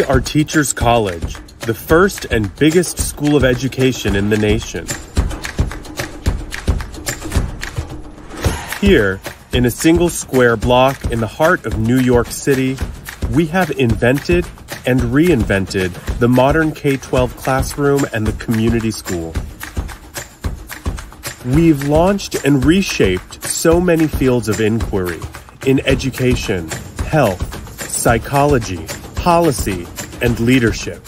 We are Teachers College, the first and biggest school of education in the nation. Here, in a single square block in the heart of New York City, we have invented and reinvented the modern K 12 classroom and the community school. We've launched and reshaped so many fields of inquiry in education, health, psychology, policy, and leadership.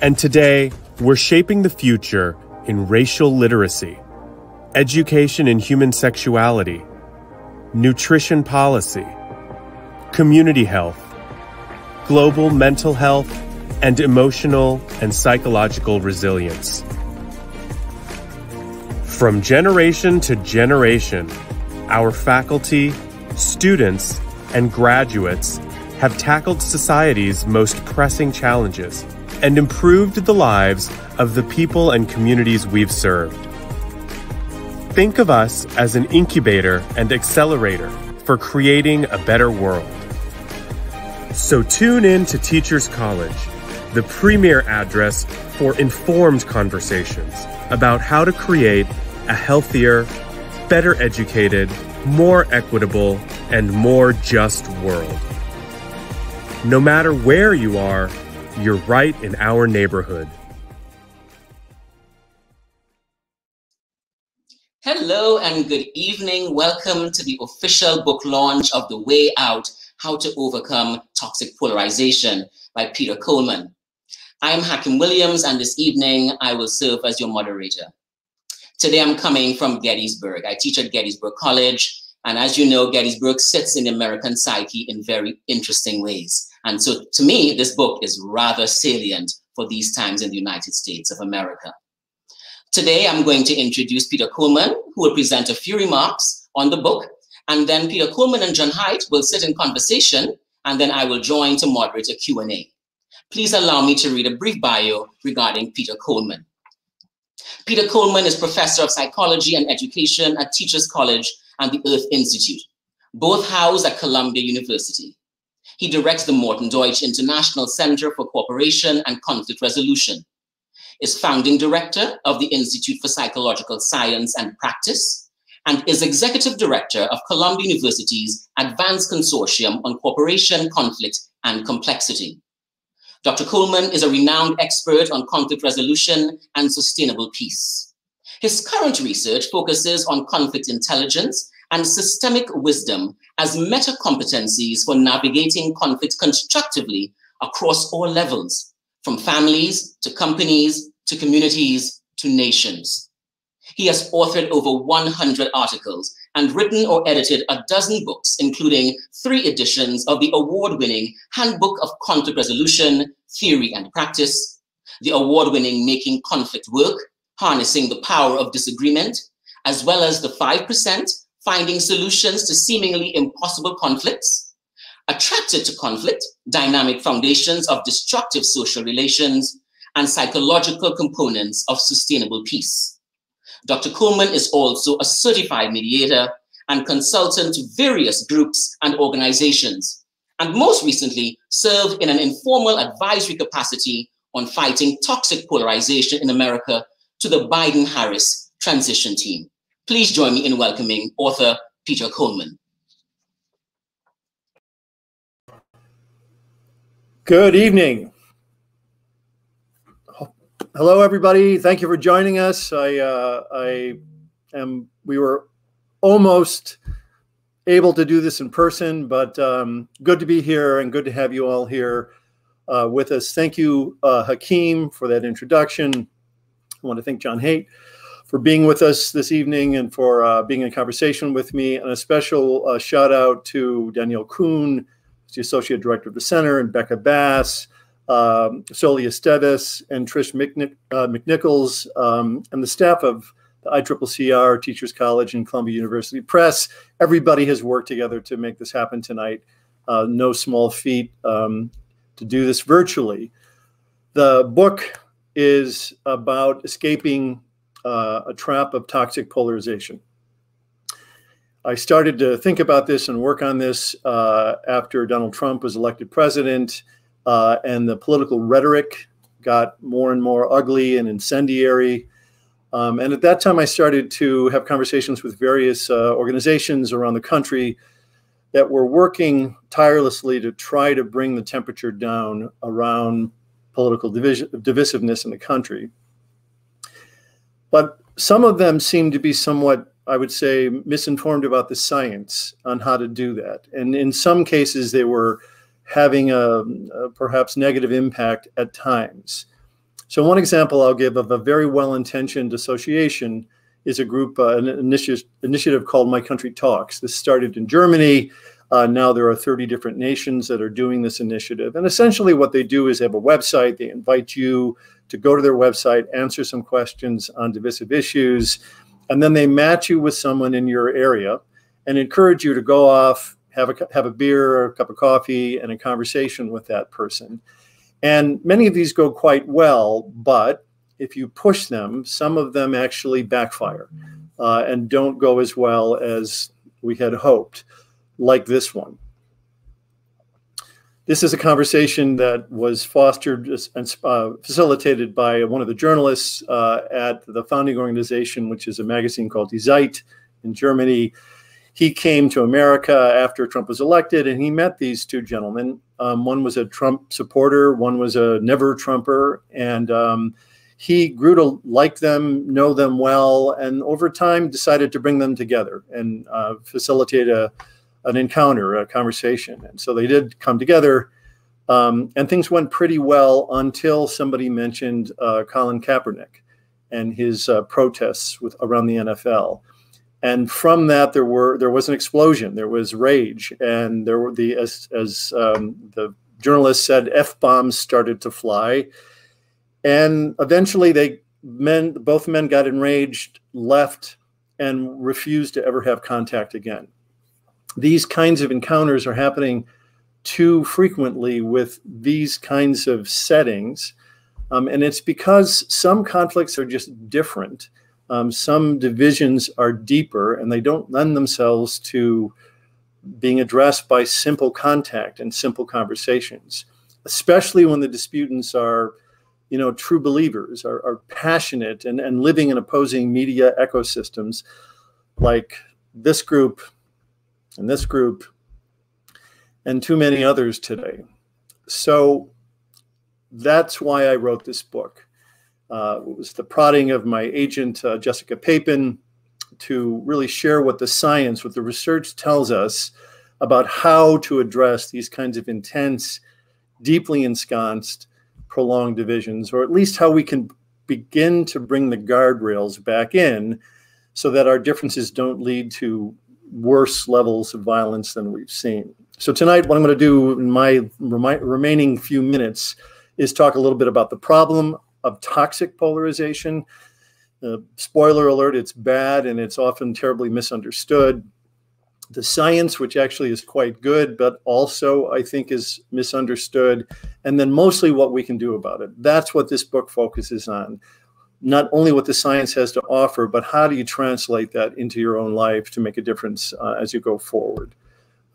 And today, we're shaping the future in racial literacy, education in human sexuality, nutrition policy, community health, global mental health, and emotional and psychological resilience. From generation to generation, our faculty, students, and graduates have tackled society's most pressing challenges and improved the lives of the people and communities we've served. Think of us as an incubator and accelerator for creating a better world. So tune in to Teachers College, the premier address for informed conversations about how to create a healthier, better educated, more equitable, and more just world. No matter where you are, you're right in our neighborhood. Hello and good evening. Welcome to the official book launch of The Way Out How to Overcome Toxic Polarization by Peter Coleman. I am Hakim Williams, and this evening I will serve as your moderator. Today I'm coming from Gettysburg. I teach at Gettysburg College, and as you know, Gettysburg sits in the American psyche in very interesting ways. And so to me, this book is rather salient for these times in the United States of America. Today, I'm going to introduce Peter Coleman, who will present a few remarks on the book. And then Peter Coleman and John Haidt will sit in conversation, and then I will join to moderate a Q&A. Please allow me to read a brief bio regarding Peter Coleman. Peter Coleman is professor of psychology and education at Teachers College and the Earth Institute, both housed at Columbia University. He directs the Morton Deutsch International Center for Cooperation and Conflict Resolution, is founding director of the Institute for Psychological Science and Practice, and is executive director of Columbia University's Advanced Consortium on Cooperation, Conflict, and Complexity. Dr. Coleman is a renowned expert on conflict resolution and sustainable peace. His current research focuses on conflict intelligence and systemic wisdom as meta competencies for navigating conflict constructively across all levels, from families to companies to communities to nations. He has authored over 100 articles and written or edited a dozen books, including three editions of the award winning Handbook of Conflict Resolution, Theory and Practice, the award winning Making Conflict Work, Harnessing the Power of Disagreement, as well as the 5% finding solutions to seemingly impossible conflicts, attracted to conflict, dynamic foundations of destructive social relations, and psychological components of sustainable peace. Dr. Coleman is also a certified mediator and consultant to various groups and organizations, and most recently served in an informal advisory capacity on fighting toxic polarization in America to the Biden-Harris transition team. Please join me in welcoming author Peter Coleman. Good evening. Hello, everybody. Thank you for joining us. I, uh, I am. We were almost able to do this in person, but um, good to be here and good to have you all here uh, with us. Thank you, uh, Hakim, for that introduction. I want to thank John Haidt for being with us this evening and for uh, being in conversation with me. And a special uh, shout out to Danielle Kuhn, who's the associate director of the center, and Becca Bass, um, Soli Esteves, and Trish McNick, uh, McNichols, um, and the staff of the ICCCR, Teachers College, and Columbia University Press. Everybody has worked together to make this happen tonight. Uh, no small feat um, to do this virtually. The book is about escaping uh, a trap of toxic polarization. I started to think about this and work on this uh, after Donald Trump was elected president, uh, and the political rhetoric got more and more ugly and incendiary. Um, and at that time, I started to have conversations with various uh, organizations around the country that were working tirelessly to try to bring the temperature down around political division, divisiveness in the country. But some of them seem to be somewhat I would say, misinformed about the science on how to do that. And in some cases, they were having a, a perhaps negative impact at times. So, one example I'll give of a very well intentioned association is a group, uh, an initiative, initiative called My Country Talks. This started in Germany. Uh, now there are 30 different nations that are doing this initiative. And essentially, what they do is they have a website. They invite you to go to their website, answer some questions on divisive issues and then they match you with someone in your area and encourage you to go off have a have a beer a cup of coffee and a conversation with that person and many of these go quite well but if you push them some of them actually backfire uh, and don't go as well as we had hoped like this one this is a conversation that was fostered and uh, facilitated by one of the journalists uh, at the founding organization, which is a magazine called Die Zeit in Germany. He came to America after Trump was elected, and he met these two gentlemen. Um, one was a Trump supporter, one was a never Trumper, and um, he grew to like them, know them well, and over time decided to bring them together and uh, facilitate a an encounter, a conversation. And so they did come together, um, and things went pretty well until somebody mentioned uh, Colin Kaepernick and his uh, protests with around the NFL. And from that, there were there was an explosion. There was rage, and there were the as as um, the journalist said, f bombs started to fly, and eventually they men both men got enraged, left, and refused to ever have contact again these kinds of encounters are happening too frequently with these kinds of settings. Um, and it's because some conflicts are just different. Um, some divisions are deeper and they don't lend themselves to being addressed by simple contact and simple conversations, especially when the disputants are, you know, true believers, are, are passionate and, and living in opposing media ecosystems like this group and this group and too many others today. So that's why I wrote this book. Uh, it was the prodding of my agent, uh, Jessica Papin, to really share what the science, what the research tells us about how to address these kinds of intense, deeply ensconced, prolonged divisions, or at least how we can begin to bring the guardrails back in so that our differences don't lead to worse levels of violence than we've seen. So tonight, what I'm going to do in my remaining few minutes is talk a little bit about the problem of toxic polarization. Uh, spoiler alert, it's bad and it's often terribly misunderstood. The science, which actually is quite good, but also I think is misunderstood. And then mostly what we can do about it. That's what this book focuses on not only what the science has to offer, but how do you translate that into your own life to make a difference uh, as you go forward?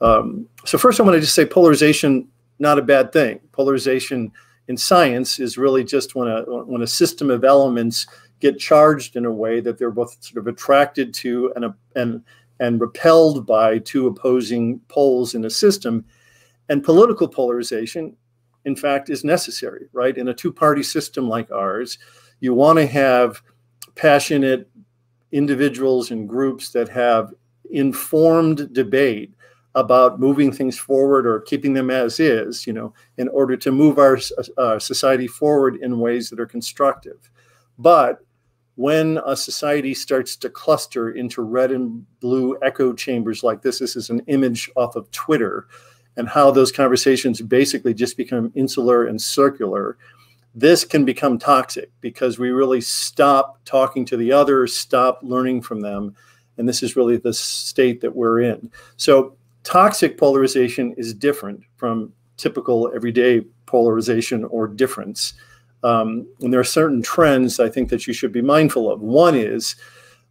Um, so first, I want to just say polarization, not a bad thing. Polarization in science is really just when a when a system of elements get charged in a way that they're both sort of attracted to and and and repelled by two opposing poles in a system. And political polarization, in fact, is necessary, right? In a two-party system like ours, you want to have passionate individuals and groups that have informed debate about moving things forward or keeping them as is, you know, in order to move our uh, society forward in ways that are constructive. But when a society starts to cluster into red and blue echo chambers like this, this is an image off of Twitter, and how those conversations basically just become insular and circular, this can become toxic because we really stop talking to the other, stop learning from them. And this is really the state that we're in. So, toxic polarization is different from typical everyday polarization or difference. Um, and there are certain trends I think that you should be mindful of. One is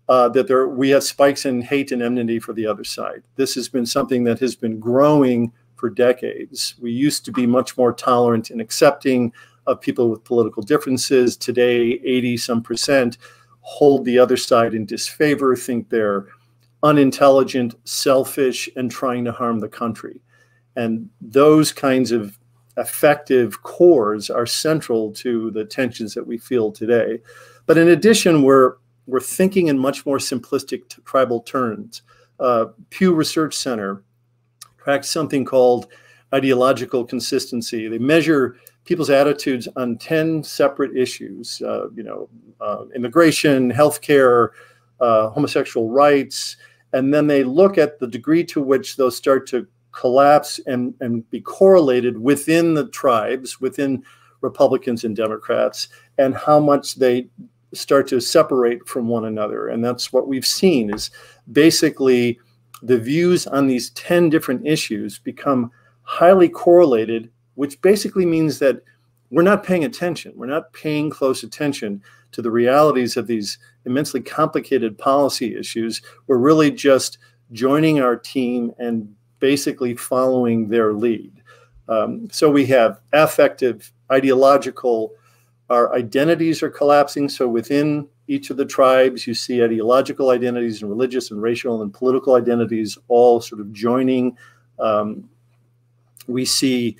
uh, that there we have spikes in hate and enmity for the other side. This has been something that has been growing for decades. We used to be much more tolerant and accepting of people with political differences. Today, 80 some percent hold the other side in disfavor, think they're unintelligent, selfish, and trying to harm the country. And those kinds of affective scores are central to the tensions that we feel today. But in addition, we're we're thinking in much more simplistic tribal terms. Uh, Pew Research Center tracks something called ideological consistency. They measure people's attitudes on 10 separate issues, uh, you know, uh, immigration, healthcare, uh, homosexual rights, and then they look at the degree to which those start to collapse and, and be correlated within the tribes, within Republicans and Democrats, and how much they start to separate from one another. And that's what we've seen is basically the views on these 10 different issues become highly correlated, which basically means that we're not paying attention. We're not paying close attention to the realities of these immensely complicated policy issues. We're really just joining our team and basically following their lead. Um, so we have affective, ideological, our identities are collapsing. So within each of the tribes, you see ideological identities and religious and racial and political identities all sort of joining. Um, we see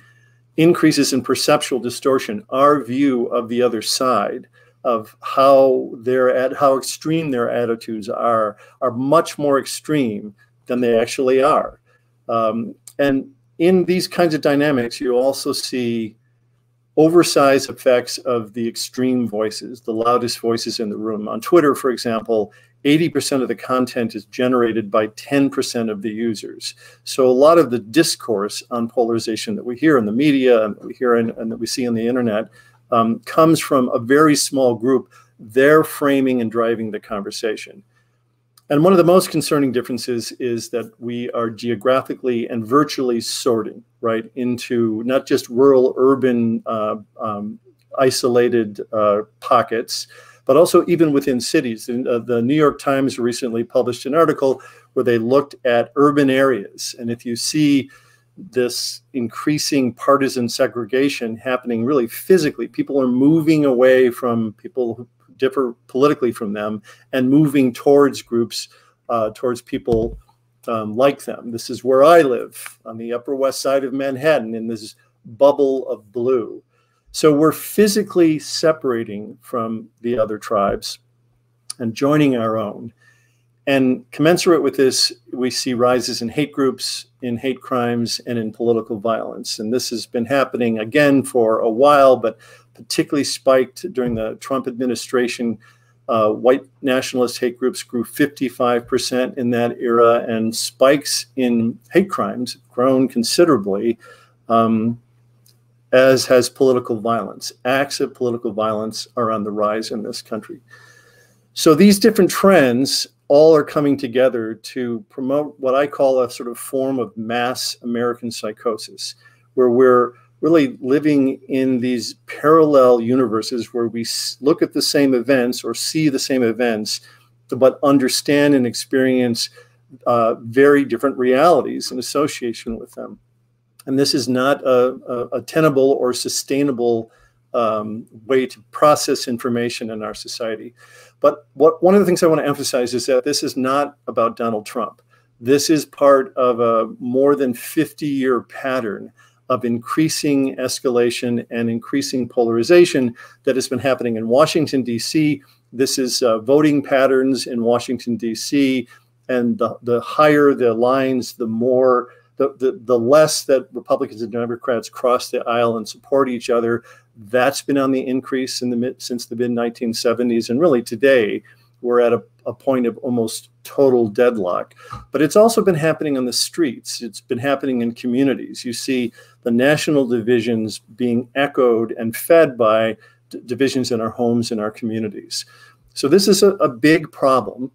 increases in perceptual distortion, our view of the other side of how their at how extreme their attitudes are are much more extreme than they actually are. Um, and in these kinds of dynamics, you also see oversized effects of the extreme voices, the loudest voices in the room. On Twitter, for example, 80% of the content is generated by 10% of the users. So a lot of the discourse on polarization that we hear in the media and that we hear in, and that we see on the internet um, comes from a very small group. They're framing and driving the conversation. And one of the most concerning differences is that we are geographically and virtually sorting right into not just rural, urban, uh, um, isolated uh, pockets, but also even within cities. Uh, the New York Times recently published an article where they looked at urban areas. And if you see this increasing partisan segregation happening really physically, people are moving away from people who differ politically from them and moving towards groups, uh, towards people um, like them. This is where I live on the Upper West Side of Manhattan in this bubble of blue. So we're physically separating from the other tribes and joining our own. And commensurate with this, we see rises in hate groups, in hate crimes, and in political violence. And this has been happening again for a while, but particularly spiked during the Trump administration. Uh, white nationalist hate groups grew 55% in that era, and spikes in hate crimes grown considerably, um, as has political violence. Acts of political violence are on the rise in this country. So these different trends all are coming together to promote what I call a sort of form of mass American psychosis, where we're really living in these parallel universes where we look at the same events or see the same events, but understand and experience uh, very different realities in association with them. And this is not a, a, a tenable or sustainable um, way to process information in our society. But what one of the things I want to emphasize is that this is not about Donald Trump. This is part of a more than 50 year pattern of increasing escalation and increasing polarization that has been happening in Washington, D.C. This is uh, voting patterns in Washington, D.C. And the, the higher the lines, the more, the, the, the less that Republicans and Democrats cross the aisle and support each other. That's been on the increase in the mid, since the mid 1970s. And really today, we're at a, a point of almost total deadlock. But it's also been happening on the streets, it's been happening in communities. You see the national divisions being echoed and fed by divisions in our homes and our communities. So, this is a, a big problem.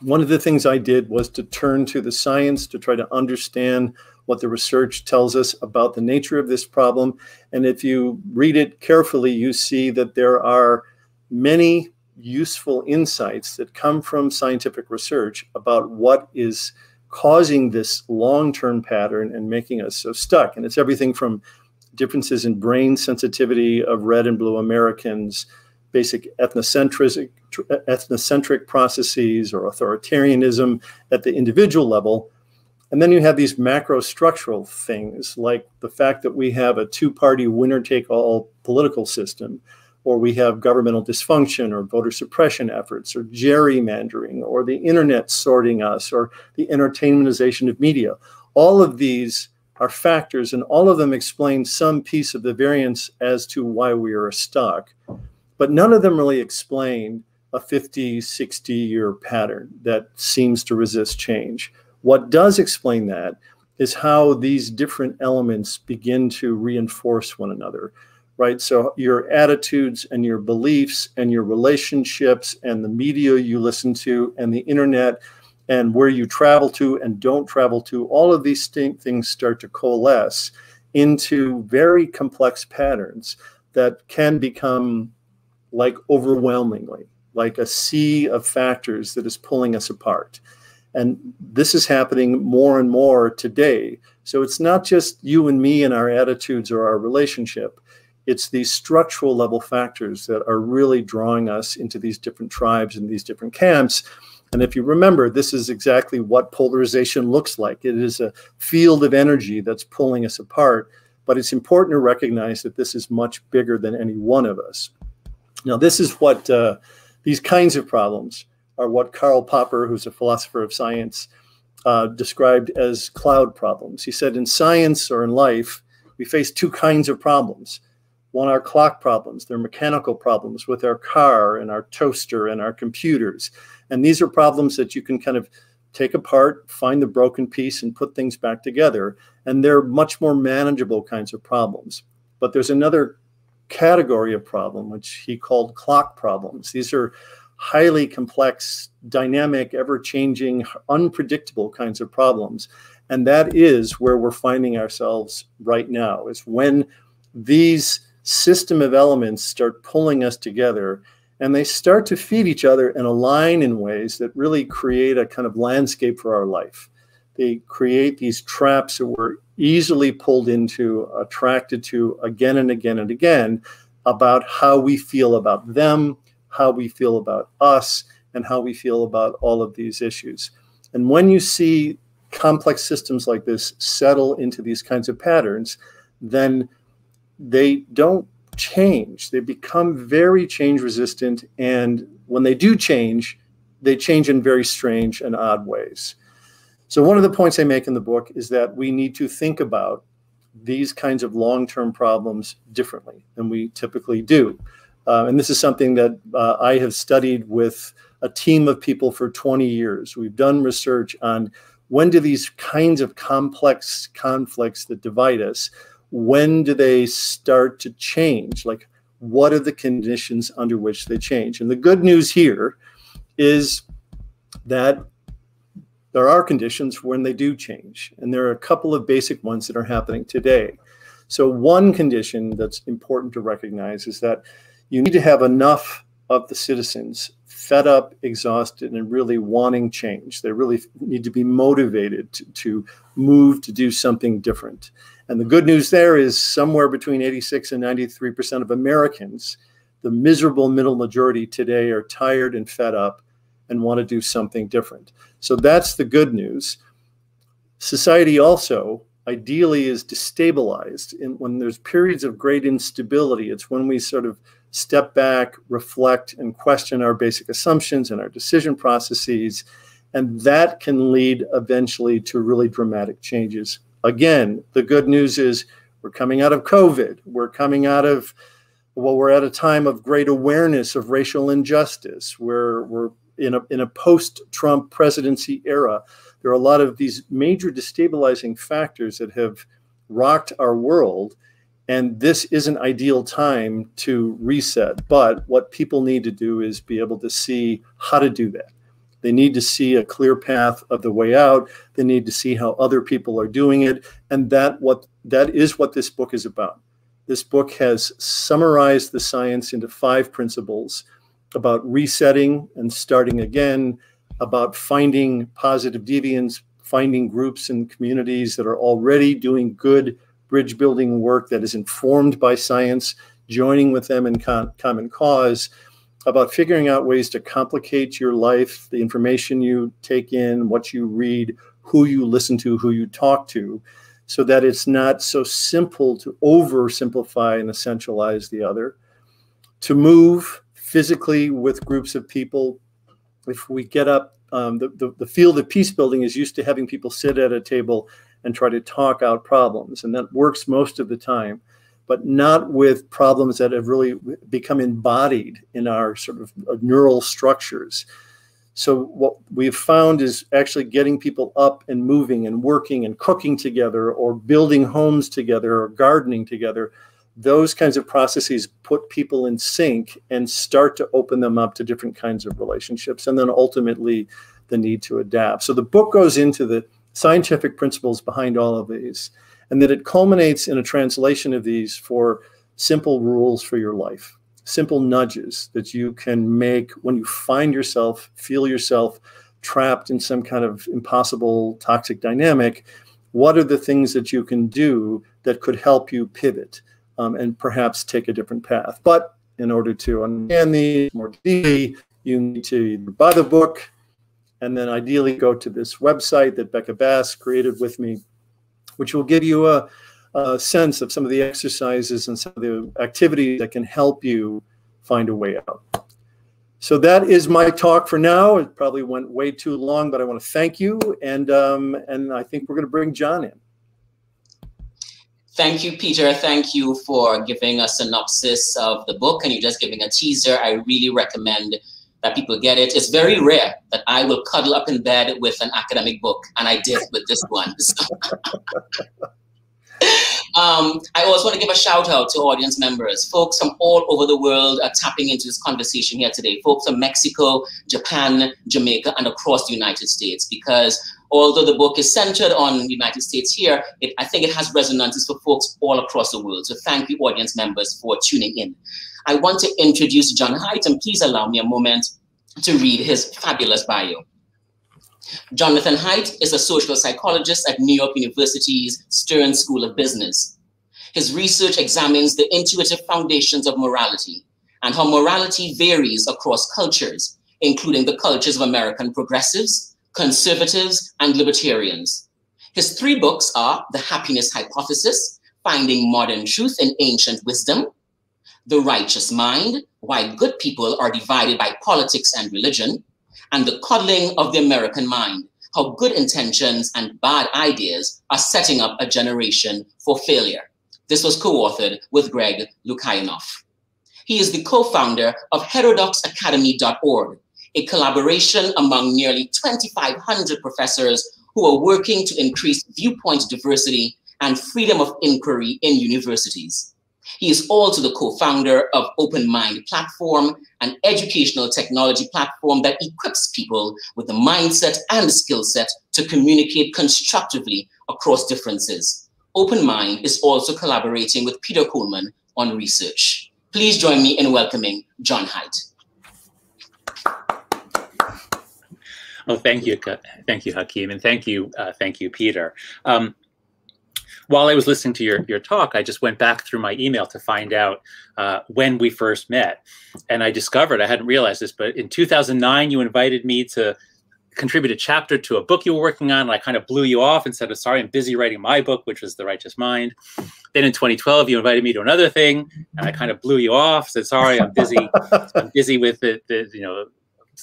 One of the things I did was to turn to the science to try to understand what the research tells us about the nature of this problem. And if you read it carefully, you see that there are many useful insights that come from scientific research about what is causing this long term pattern and making us so stuck. And it's everything from differences in brain sensitivity of red and blue Americans, basic ethnocentric, ethnocentric processes or authoritarianism at the individual level. And then you have these macro structural things like the fact that we have a two party winner take all political system or we have governmental dysfunction or voter suppression efforts or gerrymandering or the internet sorting us or the entertainmentization of media. All of these are factors and all of them explain some piece of the variance as to why we are stuck. But none of them really explain a 50, 60 year pattern that seems to resist change. What does explain that is how these different elements begin to reinforce one another right? So your attitudes and your beliefs and your relationships and the media you listen to and the internet and where you travel to and don't travel to, all of these things start to coalesce into very complex patterns that can become like overwhelmingly, like a sea of factors that is pulling us apart. And this is happening more and more today. So it's not just you and me and our attitudes or our relationship it's these structural level factors that are really drawing us into these different tribes and these different camps. And if you remember, this is exactly what polarization looks like. It is a field of energy that's pulling us apart. But it's important to recognize that this is much bigger than any one of us. Now, this is what uh, these kinds of problems are what Karl Popper, who's a philosopher of science, uh, described as cloud problems. He said, in science or in life, we face two kinds of problems one are clock problems, they're mechanical problems with our car and our toaster and our computers. And these are problems that you can kind of take apart, find the broken piece, and put things back together. And they're much more manageable kinds of problems. But there's another category of problem, which he called clock problems. These are highly complex, dynamic, ever changing, unpredictable kinds of problems. And that is where we're finding ourselves right now, is when these system of elements start pulling us together and they start to feed each other and align in ways that really create a kind of landscape for our life. They create these traps that we're easily pulled into, attracted to again and again and again about how we feel about them, how we feel about us, and how we feel about all of these issues. And when you see complex systems like this settle into these kinds of patterns, then they don't change. They become very change resistant. And when they do change, they change in very strange and odd ways. So, one of the points I make in the book is that we need to think about these kinds of long term problems differently than we typically do. Uh, and this is something that uh, I have studied with a team of people for 20 years. We've done research on when do these kinds of complex conflicts that divide us when do they start to change? Like, what are the conditions under which they change? And the good news here is that there are conditions when they do change. And there are a couple of basic ones that are happening today. So, one condition that's important to recognize is that you need to have enough of the citizens fed up, exhausted, and really wanting change. They really need to be motivated to, to move to do something different. And the good news there is somewhere between 86 and 93% of Americans, the miserable middle majority today, are tired and fed up and want to do something different. So that's the good news. Society also ideally is destabilized and when there's periods of great instability it's when we sort of step back reflect and question our basic assumptions and our decision processes and that can lead eventually to really dramatic changes Again, the good news is we're coming out of COVID. We're coming out of, well, we're at a time of great awareness of racial injustice. We're, we're in a, in a post-Trump presidency era, there are a lot of these major destabilizing factors that have rocked our world. And this is an ideal time to reset. But what people need to do is be able to see how to do that. They need to see a clear path of the way out. They need to see how other people are doing it. And that what that is what this book is about. This book has summarized the science into five principles about resetting and starting again, about finding positive deviants, finding groups and communities that are already doing good bridge building work that is informed by science, joining with them in con- common cause, about figuring out ways to complicate your life, the information you take in, what you read, who you listen to, who you talk to, so that it's not so simple to oversimplify and essentialize the other. To move physically with groups of people, if we get up, um, the, the, the field of peace building is used to having people sit at a table and try to talk out problems, and that works most of the time but not with problems that have really become embodied in our sort of uh, neural structures. So what we've found is actually getting people up and moving and working and cooking together or building homes together or gardening together. Those kinds of processes put people in sync and start to open them up to different kinds of relationships and then ultimately the need to adapt. So the book goes into the scientific principles behind all of these and that it culminates in a translation of these for simple rules for your life simple nudges that you can make when you find yourself, feel yourself trapped in some kind of impossible toxic dynamic. What are the things that you can do that could help you pivot um, and perhaps take a different path? But in order to understand these more deeply, you need to buy the book and then ideally go to this website that Becca Bass created with me, which will give you a a sense of some of the exercises and some of the activities that can help you find a way out. So that is my talk for now. It probably went way too long, but I want to thank you, and um, and I think we're going to bring John in. Thank you, Peter. Thank you for giving a synopsis of the book, and you just giving a teaser. I really recommend that people get it. It's very rare that I will cuddle up in bed with an academic book, and I did with this one. Um, I also want to give a shout out to audience members, folks from all over the world are tapping into this conversation here today, folks from Mexico, Japan, Jamaica, and across the United States, because although the book is centered on the United States here, it, I think it has resonances for folks all across the world. So thank you, audience members, for tuning in. I want to introduce John Haidt, and please allow me a moment to read his fabulous bio. Jonathan Haidt is a social psychologist at New York University's Stern School of Business. His research examines the intuitive foundations of morality and how morality varies across cultures, including the cultures of American progressives, conservatives, and libertarians. His three books are The Happiness Hypothesis, Finding Modern Truth in Ancient Wisdom, The Righteous Mind, Why Good People Are Divided by Politics and Religion, and the coddling of the American mind, how good intentions and bad ideas are setting up a generation for failure. This was co-authored with Greg Lukianoff. He is the co-founder of heterodoxacademy.org, a collaboration among nearly 2,500 professors who are working to increase viewpoint diversity and freedom of inquiry in universities. He is also the co-founder of Open Mind Platform, an educational technology platform that equips people with the mindset and skill set to communicate constructively across differences. Open Mind is also collaborating with Peter Coleman on research. Please join me in welcoming John Haidt. Oh, thank you, thank you, Hakim, and thank you, uh, thank you, Peter. Um, while I was listening to your, your talk, I just went back through my email to find out uh, when we first met. And I discovered, I hadn't realized this, but in 2009, you invited me to contribute a chapter to a book you were working on. And I kind of blew you off and said, oh, sorry, I'm busy writing my book, which was The Righteous Mind. Then in 2012, you invited me to another thing. And I kind of blew you off, said, sorry, I'm busy. I'm busy with the, the you know,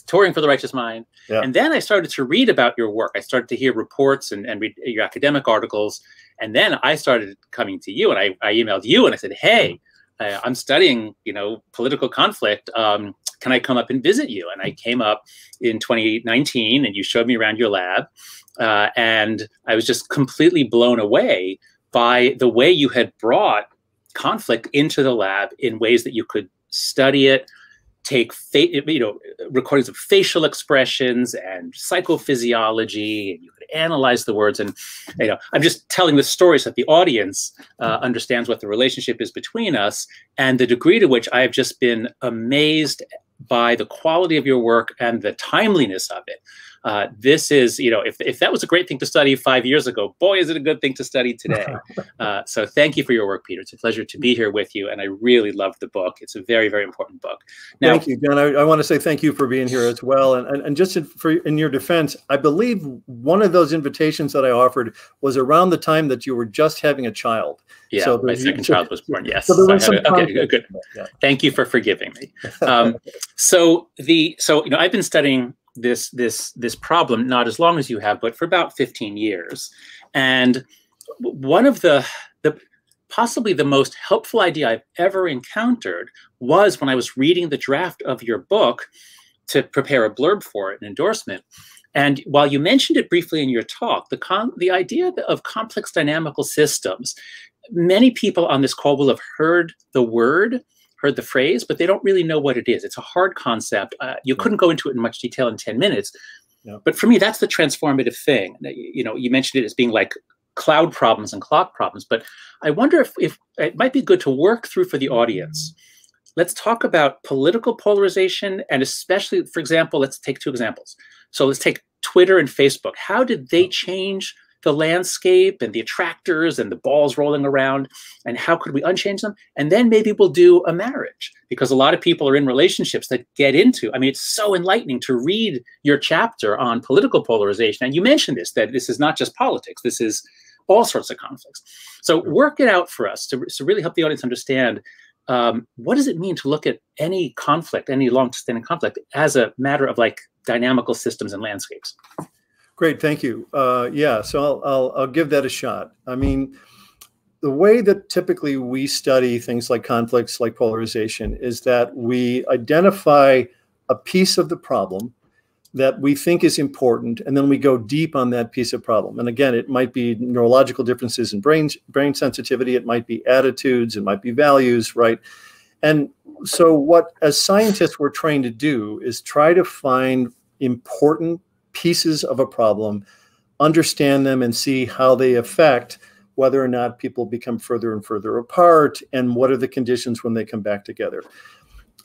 touring for the righteous mind yeah. and then i started to read about your work i started to hear reports and, and read your academic articles and then I started coming to you and I, I emailed you and I said, hey, uh, I'm studying, you know, political conflict. Um, can I come up and visit you? And I came up in 2019 and you showed me around your lab. Uh, and I was just completely blown away by the way you had brought conflict into the lab in ways that you could study it, take you know recordings of facial expressions and psychophysiology and you could analyze the words. And you know i'm just telling the story so that the audience uh, understands what the relationship is between us and the degree to which i have just been amazed by the quality of your work and the timeliness of it uh, this is, you know, if, if that was a great thing to study five years ago, boy, is it a good thing to study today. Uh, so thank you for your work, Peter. It's a pleasure to be here with you. And I really love the book. It's a very, very important book. Now, thank you, John. I, I want to say thank you for being here as well. And, and, and just in, for, in your defense, I believe one of those invitations that I offered was around the time that you were just having a child. Yeah, so my second child was born. Yes. So okay, good. good. Yeah. Thank you for forgiving me. Um, so the so you know I've been studying this this this problem not as long as you have but for about 15 years. And one of the the possibly the most helpful idea i've ever encountered was when i was reading the draft of your book to prepare a blurb for it an endorsement. And while you mentioned it briefly in your talk the con- the idea of complex dynamical systems many people on this call will have heard the word heard the phrase, but they don't really know what it is. It's a hard concept. Uh, you couldn't go into it in much detail in 10 minutes. But for me, that's the transformative thing. You know, you mentioned it as being like cloud problems and clock problems, but I wonder if, if it might be good to work through for the audience. Let's talk about political polarization and especially, for example, let's take two examples. So let's take Twitter and Facebook. How did they change the landscape and the attractors and the balls rolling around and how could we unchange them? And then maybe we'll do a marriage because a lot of people are in relationships that get into i mean it's so enlightening to read your chapter on political polarization. And you mentioned this that this is not just politics this is all sorts of conflicts. So work it out for us to, to really help the audience understand um, what does it mean to look at any conflict any long-standing conflict as a matter of like dynamical systems and landscapes Great, thank you. Uh, yeah, so I'll, I'll, I'll give that a shot. I mean, the way that typically we study things like conflicts, like polarization, is that we identify a piece of the problem that we think is important, and then we go deep on that piece of problem. And again, it might be neurological differences in brain brain sensitivity, it might be attitudes, it might be values, right? And so, what as scientists we're trained to do is try to find important pieces of a problem, understand them, and see how they affect whether or not people become further and further apart and what are the conditions when they come back together.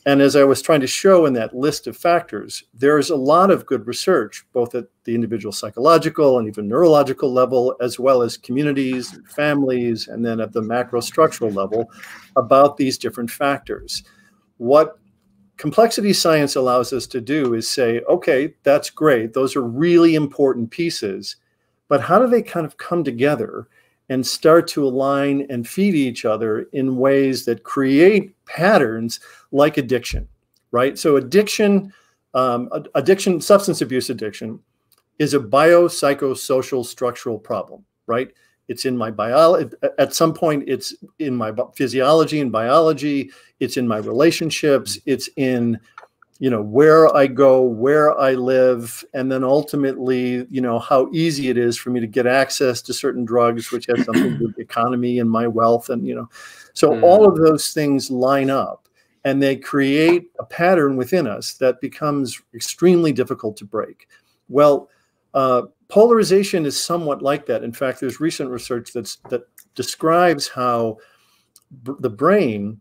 And as I was trying to show in that list of factors, there's a lot of good research, both at the individual psychological and even neurological level, as well as communities and families, and then at the macro structural level about these different factors. What complexity science allows us to do is say, okay, that's great. Those are really important pieces. But how do they kind of come together and start to align and feed each other in ways that create patterns like addiction, right? So, addiction, um, addiction, substance abuse addiction is a biopsychosocial structural problem, right? It's in my biology. At some point, it's in my physiology and biology. It's in my relationships. It's in, you know, where I go, where I live, and then ultimately, you know, how easy it is for me to get access to certain drugs, which has something to do with the economy and my wealth, and you know, so mm. all of those things line up, and they create a pattern within us that becomes extremely difficult to break. Well. Uh, polarization is somewhat like that. In fact, there's recent research that's that describes how the brain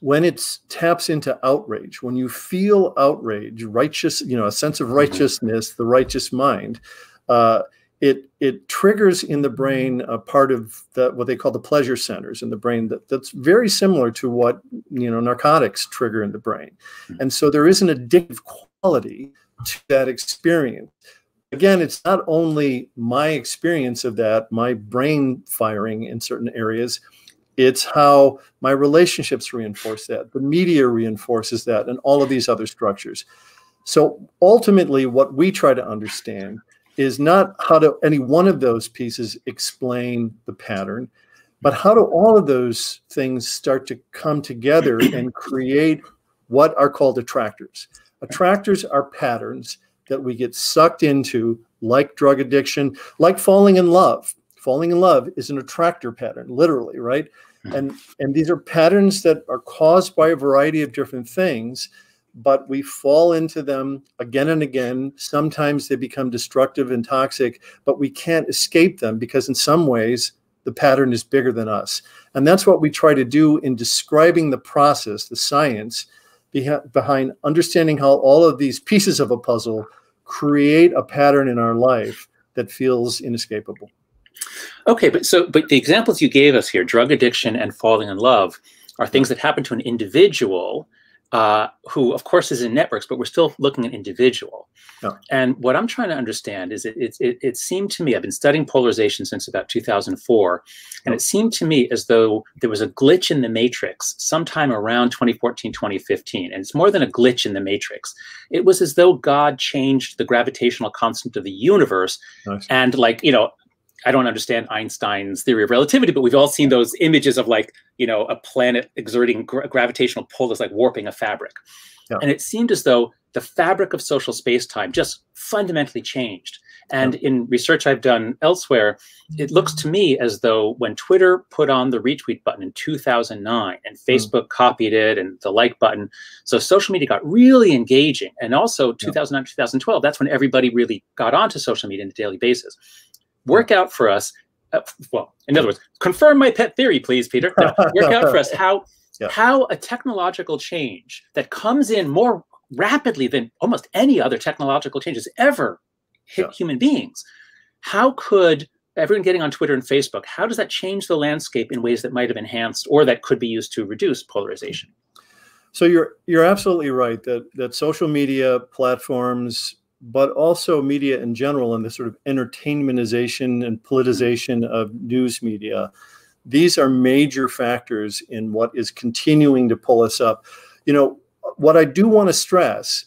when it taps into outrage, when you feel outrage, righteous, you know, a sense of mm-hmm. righteousness, the righteous mind, uh, it it triggers in the brain a part of the, what they call the pleasure centers in the brain that, that's very similar to what you know narcotics trigger in the brain, mm-hmm. and so there is an addictive quality to that experience again, it's not only my experience of that, my brain firing in certain areas, it's how my relationships reinforce that, the media reinforces that, and all of these other structures. So ultimately, what we try to understand is not how do any one of those pieces explain the pattern, but how do all of those things start to come together and create what are called attractors. Attractors are patterns that we get sucked into, like drug addiction, like falling in love. Falling in love is an attractor pattern, literally, right? Hmm. And and these are patterns that are caused by a variety of different things, but we fall into them again and again. Sometimes they become destructive and toxic, but we can't escape them because in some ways the pattern is bigger than us. And that's what we try to do in describing the process, the science behind understanding how all of these pieces of a puzzle create a pattern in our life that feels inescapable. Okay, but so but the examples you gave us here, drug addiction and falling in love, are things that happen to an individual uh, who, of course, is in networks, but we're still looking at individual. Oh. And what I'm trying to understand is it, it, it, it, seemed to me, I've been studying polarization since about 2004, and it seemed to me as though there was a glitch in the matrix sometime around 2014, 2015. And it's more than a glitch in the matrix. It was as though God changed the gravitational constant of the universe. Nice. And, like, you know, I don't understand Einstein's theory of relativity, but we've all seen those images of like, you know, a planet exerting gra gravitational pull that's like warping a fabric. Yeah. And it seemed as though the fabric of social space-time just fundamentally changed. And yeah. in research I've done elsewhere, it looks to me as though when Twitter put on the retweet button in 2009 and hmm. Facebook mm. copied it and the like button, so social media got really engaging. And also 2009, yeah. 2012, that's when everybody really got onto social media on a daily basis work out for us. Uh, well, in other words, confirm my pet theory, please, Peter. No, work out for us how yeah. how a technological change that comes in more rapidly than almost any other technological change has ever hit yeah. human beings. How could everyone getting on Twitter and Facebook, how does that change the landscape in ways that might have enhanced or that could be used to reduce polarization? So you're you're absolutely right that that social media platforms but also media in general and the sort of entertainmentization and politicization of news media. These are major factors in what is continuing to pull us up. You know, what I do want to stress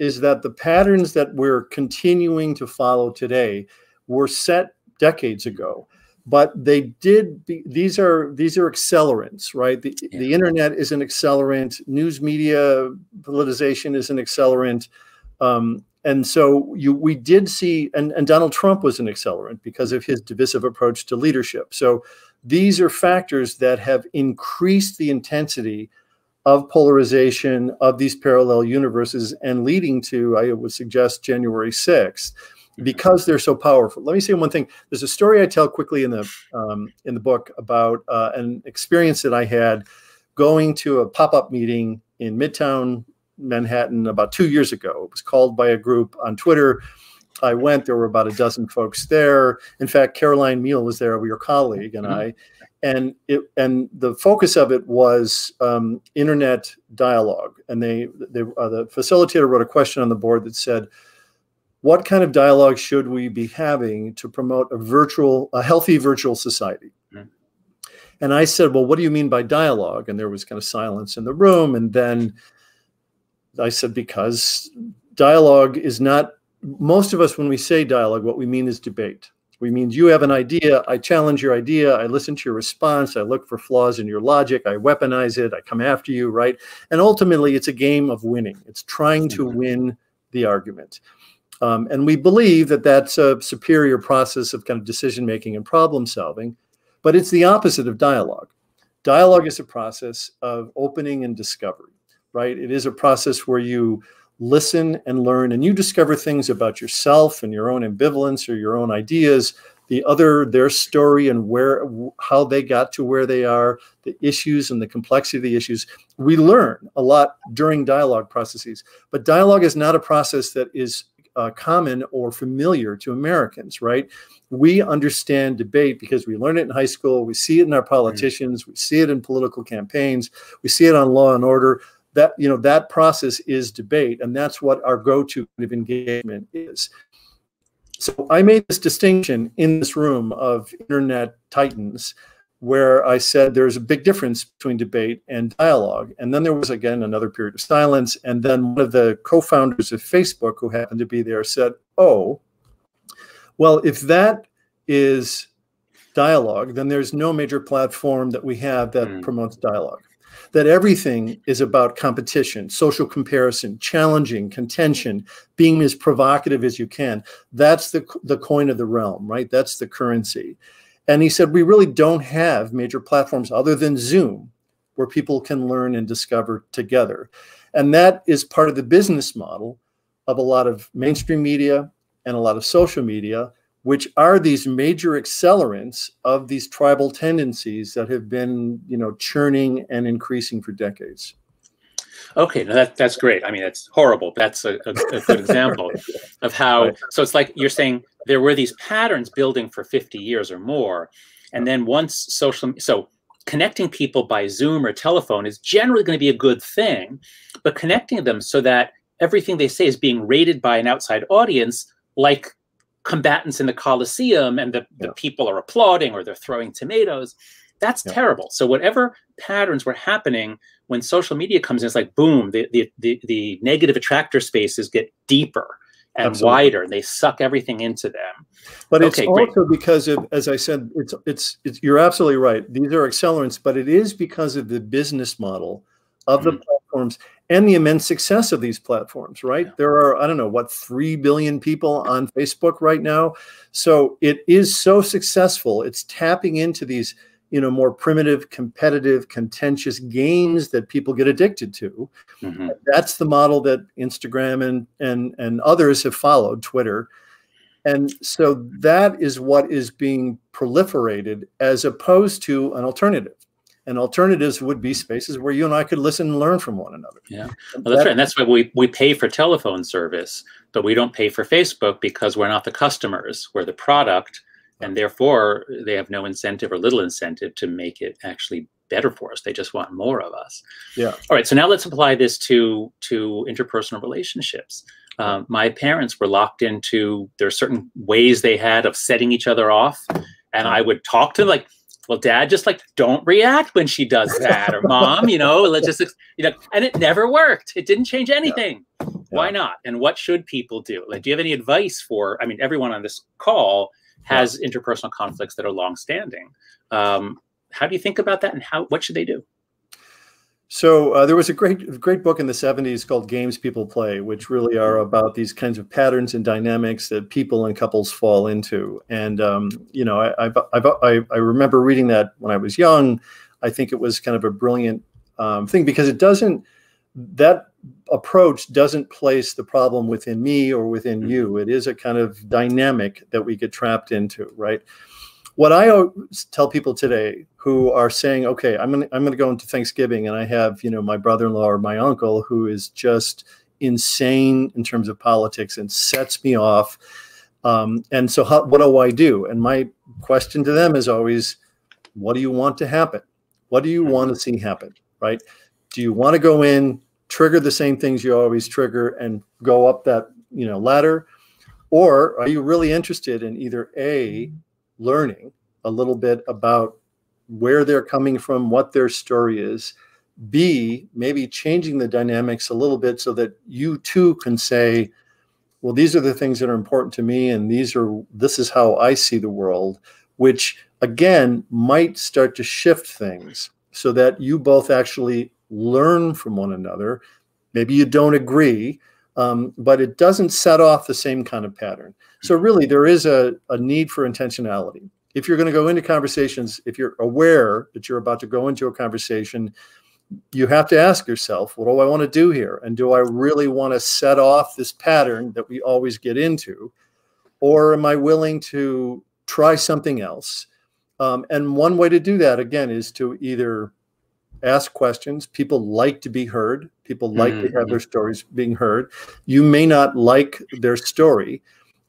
is that the patterns that we're continuing to follow today were set decades ago but they did be, these are these are accelerants right the, yeah. the internet is an accelerant news media politicization is an accelerant um, and so you we did see and, and donald trump was an accelerant because of his divisive approach to leadership. So these are factors that have increased the intensity of polarization of these parallel universes and leading to i would suggest january 6th mm-hmm. because they're so powerful. Let me say one thing. There's a story i tell quickly in the um, in the book about uh, an experience that i had going to a pop-up meeting in midtown Manhattan about two years ago. It was called by a group on Twitter. I went. There were about a dozen folks there. In fact, Caroline Mehl was there, your colleague, and mm-hmm. I. And it and the focus of it was um, internet dialogue. And they, they uh, the facilitator wrote a question on the board that said, "What kind of dialogue should we be having to promote a virtual, a healthy virtual society?" Mm-hmm. And I said, "Well, what do you mean by dialogue?" And there was kind of silence in the room, and then I said, because dialogue is not, most of us, when we say dialogue, what we mean is debate. We mean you have an idea, I challenge your idea, I listen to your response, I look for flaws in your logic, I weaponize it, I come after you, right? And ultimately, it's a game of winning. It's trying to mm-hmm. win the argument. Um, and we believe that that's a superior process of kind of decision making and problem solving, but it's the opposite of dialogue. Dialogue is a process of opening and discovery right? It is a process where you listen and learn and you discover things about yourself and your own ambivalence or your own ideas the other their story and where how they got to where they are the issues and the complexity of the issues. We learn a lot during dialogue processes but dialogue is not a process that is uh, common or familiar to americans right? We understand debate because we learn it in high school we see it in our politicians we see it in political campaigns we see it on law and order that you know that process is debate and that's what our go-to kind of engagement is. So i made this distinction in this room of internet titans where i said there's a big difference between debate and dialogue. And then there was again another period of silence and then one of the co-founders of facebook who happened to be there said oh well if that is dialogue then there's no major platform that we have that mm. promotes dialogue that everything is about competition, social comparison, challenging, contention, being as provocative as you can. That's the, the coin of the realm, right? That's the currency. And he said, we really don't have major platforms other than Zoom where people can learn and discover together. And that is part of the business model of a lot of mainstream media and a lot of social media, which are these major accelerants of these tribal tendencies that have been, you know, churning and increasing for decades. Okay, no, that, that's great. I mean, that's horrible. That's a, a, a good example of how. So it's like you're saying there were these patterns building for 50 years or more, and then once social, so connecting people by Zoom or telephone is generally going to be a good thing, but connecting them so that everything they say is being rated by an outside audience, like combatants in the Coliseum, and the, yeah. the people are applauding or they're throwing tomatoes. That's yeah. terrible. So whatever patterns were happening when social media comes in, it's like boom, the the the, the negative attractor spaces get deeper and Absolutely. wider, and they suck everything into them. But okay, it's also great. because of, as I said, it's, it's it's you're absolutely right. These are accelerants, but it is because of the business model of mm -hmm. the platforms and the immense success of these platforms. Right? Yeah. There are I don't know what three billion people on Facebook right now, so it is so successful. It's tapping into these you know more primitive competitive contentious games that people get addicted to mm-hmm. that's the model that instagram and and and others have followed twitter and so that is what is being proliferated as opposed to an alternative and alternatives would be spaces where you and I could listen and learn from one another. Yeah, well, that's that, right. And that's why we, we pay for telephone service, but we don't pay for Facebook because we're not the customers, we're the product and therefore they have no incentive or little incentive to make it actually better for us they just want more of us. Yeah. All right so now let's apply this to to interpersonal relationships. Um, my parents were locked into there are certain ways they had of setting each other off and i would talk to them like well dad just like don't react when she does that or mom you know let's just you know and it never worked it didn't change anything yeah. Yeah. why not and what should people do like do you have any advice for i mean everyone on this call has yeah. interpersonal conflicts that are longstanding. Um, how do you think about that, and how what should they do? So uh, there was a great great book in the 70s called Games People Play, which really are about these kinds of patterns and dynamics that people and couples fall into. And um, you know, I, I've, I've, i I remember reading that when I was young. I think it was kind of a brilliant um, thing because it doesn't that approach doesn't place the problem within me or within mm-hmm. you. It is a kind of dynamic that we get trapped into, right? What I tell people today who are saying, "Okay, I'm gonna I'm gonna go into Thanksgiving and I have you know my brother-in-law or my uncle who is just insane in terms of politics and sets me off." Um, and so, how, what do I do? And my question to them is always, "What do you want to happen? What do you mm-hmm. want to see happen?" Right? Do you want to go in trigger the same things you always trigger and go up that you know ladder or are you really interested in either a learning a little bit about where they're coming from what their story is b maybe changing the dynamics a little bit so that you too can say well these are the things that are important to me and these are this is how i see the world which again might start to shift things so that you both actually learn from one another. Maybe you don't agree, um, but it doesn't set off the same kind of pattern. So really, there is a, a need for intentionality. If you're going to go into conversations, if you're aware that you're about to go into a conversation, you have to ask yourself, what do I want to do here? And do I really want to set off this pattern that we always get into? Or am I willing to try something else? Um, and one way to do that, again, is to either ask questions. People like to be heard. People like mm-hmm. to have their mm-hmm. stories being heard. You may not like their story,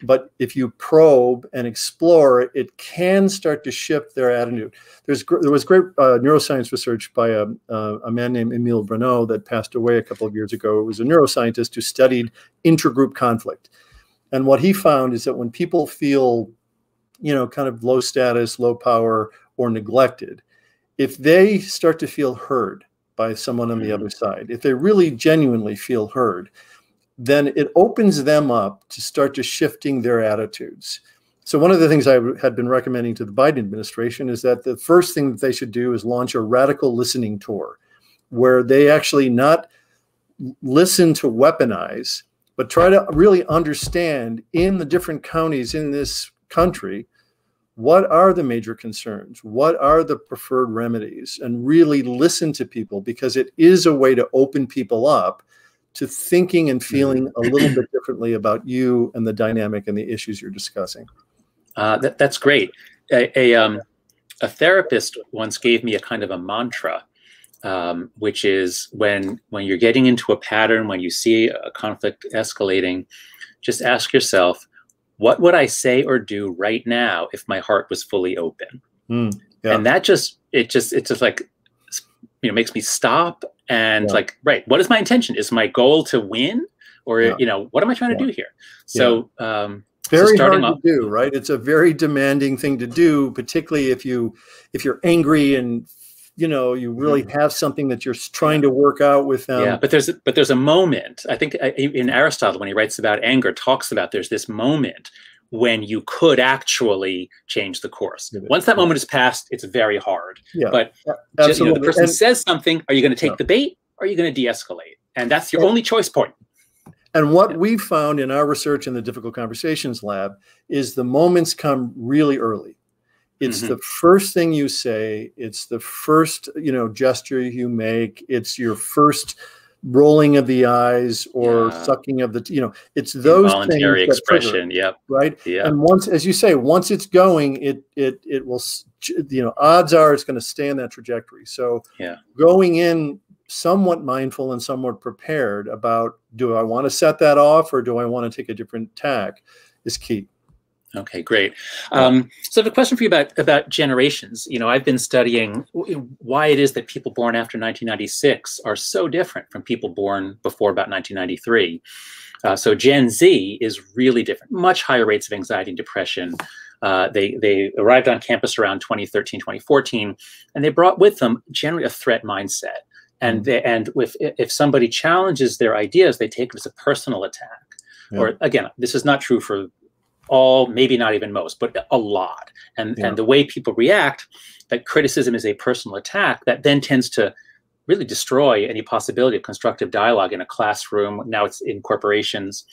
but if you probe and explore, it can start to shift their attitude. There's there was great uh, neuroscience research by a, uh, a man named Emile Bruneau that passed away a couple of years ago. It was a neuroscientist who studied intergroup conflict, and what he found is that when people feel, you know, kind of low status, low power, or neglected, if they start to feel heard by someone on the mm-hmm. other side, if they really genuinely feel heard, then it opens them up to start to shifting their attitudes. So one of the things I had been recommending to the Biden administration is that the first thing that they should do is launch a radical listening tour. where they actually not listen to weaponize, but try to really understand in the different counties in this country what are the major concerns? What are the preferred remedies? And really listen to people because it is a way to open people up to thinking and feeling a little bit differently about you and the dynamic and the issues you're discussing. Uh, that, that's great. A, a, um, a therapist once gave me a kind of a mantra um, which is when when you're getting into a pattern when you see a conflict escalating just ask yourself what would I say or do right now if my heart was fully open? Mm, yeah. And that just it just it's just like you know makes me stop and yeah. like right what is my intention is my goal to win or yeah. you know what am I trying to do here? So um, very so hard off, to do right it's a very demanding thing to do particularly if you if you're angry and you know you really mm-hmm. have something that you're trying to work out with them. Yeah but there's but there's a moment i think uh, in aristotle when he writes about anger talks about there's this moment when you could actually change the course. Once that moment is passed it's very hard. Yeah. But just, you know, the person and, says something are you going to take the bait or are you going to de-escalate? And that's your yeah. only choice point. And what yeah. we've found in our research in the difficult conversations lab is the moments come really early it's mm-hmm. the first thing you say. It's the first, you know, gesture you make. It's your first rolling of the eyes or yeah. sucking of the, you know, it's those voluntary expression. Trigger, yep. Right. Yeah. And once, as you say, once it's going, it it it will, you know, odds are it's going to stay in that trajectory. So yeah, going in somewhat mindful and somewhat prepared about do I want to set that off or do I want to take a different tack is key. Okay, great. Um, so I have a question for you about about generations. You know, I've been studying why it is that people born after 1996 are so different from people born before about 1993. Uh, so Gen Z is really different, much higher rates of anxiety and depression. Uh, they they arrived on campus around 2013, 2014, and they brought with them generally a threat mindset. And mm. they, and with if somebody challenges their ideas, they take it as a personal attack. Yeah. Or again, this is not true for all, maybe not even most, but a lot. And yeah. and the way people react, that criticism is a personal attack, that then tends to really destroy any possibility of constructive dialogue in a classroom. Now it's in corporations.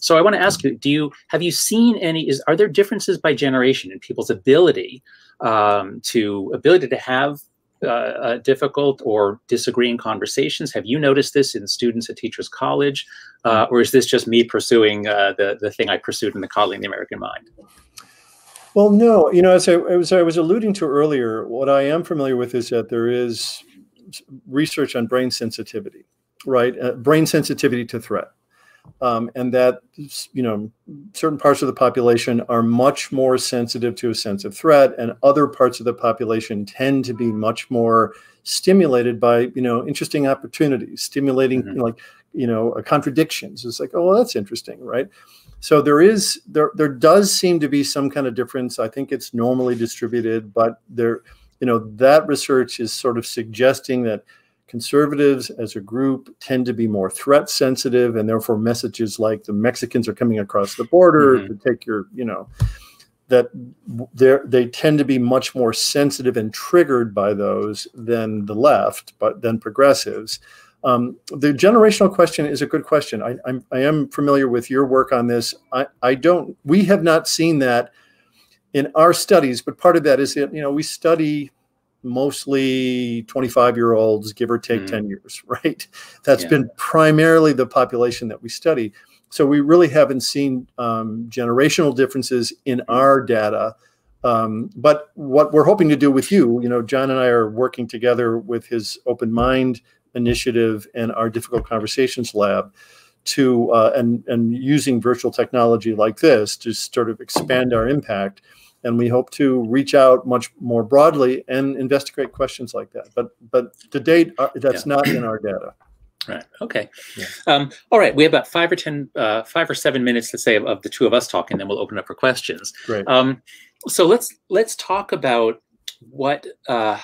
So I want to ask you: Do you have you seen any? Is are there differences by generation in people's ability um, to ability to have uh, uh, difficult or disagreeing conversations? Have you noticed this in students at Teachers College, uh, or is this just me pursuing uh, the the thing I pursued in the Coddling the American Mind? Well, no. You know, as I, as I was alluding to earlier, what I am familiar with is that there is research on brain sensitivity, right? Uh, brain sensitivity to threat um, and that you know certain parts of the population are much more sensitive to a sense of threat, and other parts of the population tend to be much more stimulated by you know interesting opportunities, stimulating mm-hmm. you know, like you know contradictions. It's like oh well, that's interesting, right? So there is there there does seem to be some kind of difference. I think it's normally distributed, but there you know that research is sort of suggesting that conservatives as a group tend to be more threat sensitive and therefore messages like the mexicans are coming across the border mm-hmm. to take your you know that they they tend to be much more sensitive and triggered by those than the left but than progressives. Um, the generational question is a good question. I, I'm, I am familiar with your work on this. I, I don't we have not seen that in our studies but part of that is that you know we study mostly 25 year olds, give or take mm. 10 years, right? That's yeah. been primarily the population that we study. So we really haven't seen um, generational differences in mm. our data. Um, but what we're hoping to do with you, you know, John and I are working together with his Open Mind initiative and our Difficult Conversations Lab to uh, and and using virtual technology like this to sort of expand our impact and we hope to reach out much more broadly and investigate questions like that. But but to date, uh, that's yeah. not in our data. Right. Okay. Yeah. Um, all right. We have about five or ten, uh, five or seven minutes, let's say, of, of, the two of us talking. Then we'll open up for questions. Great. Um, so let's let's talk about what uh,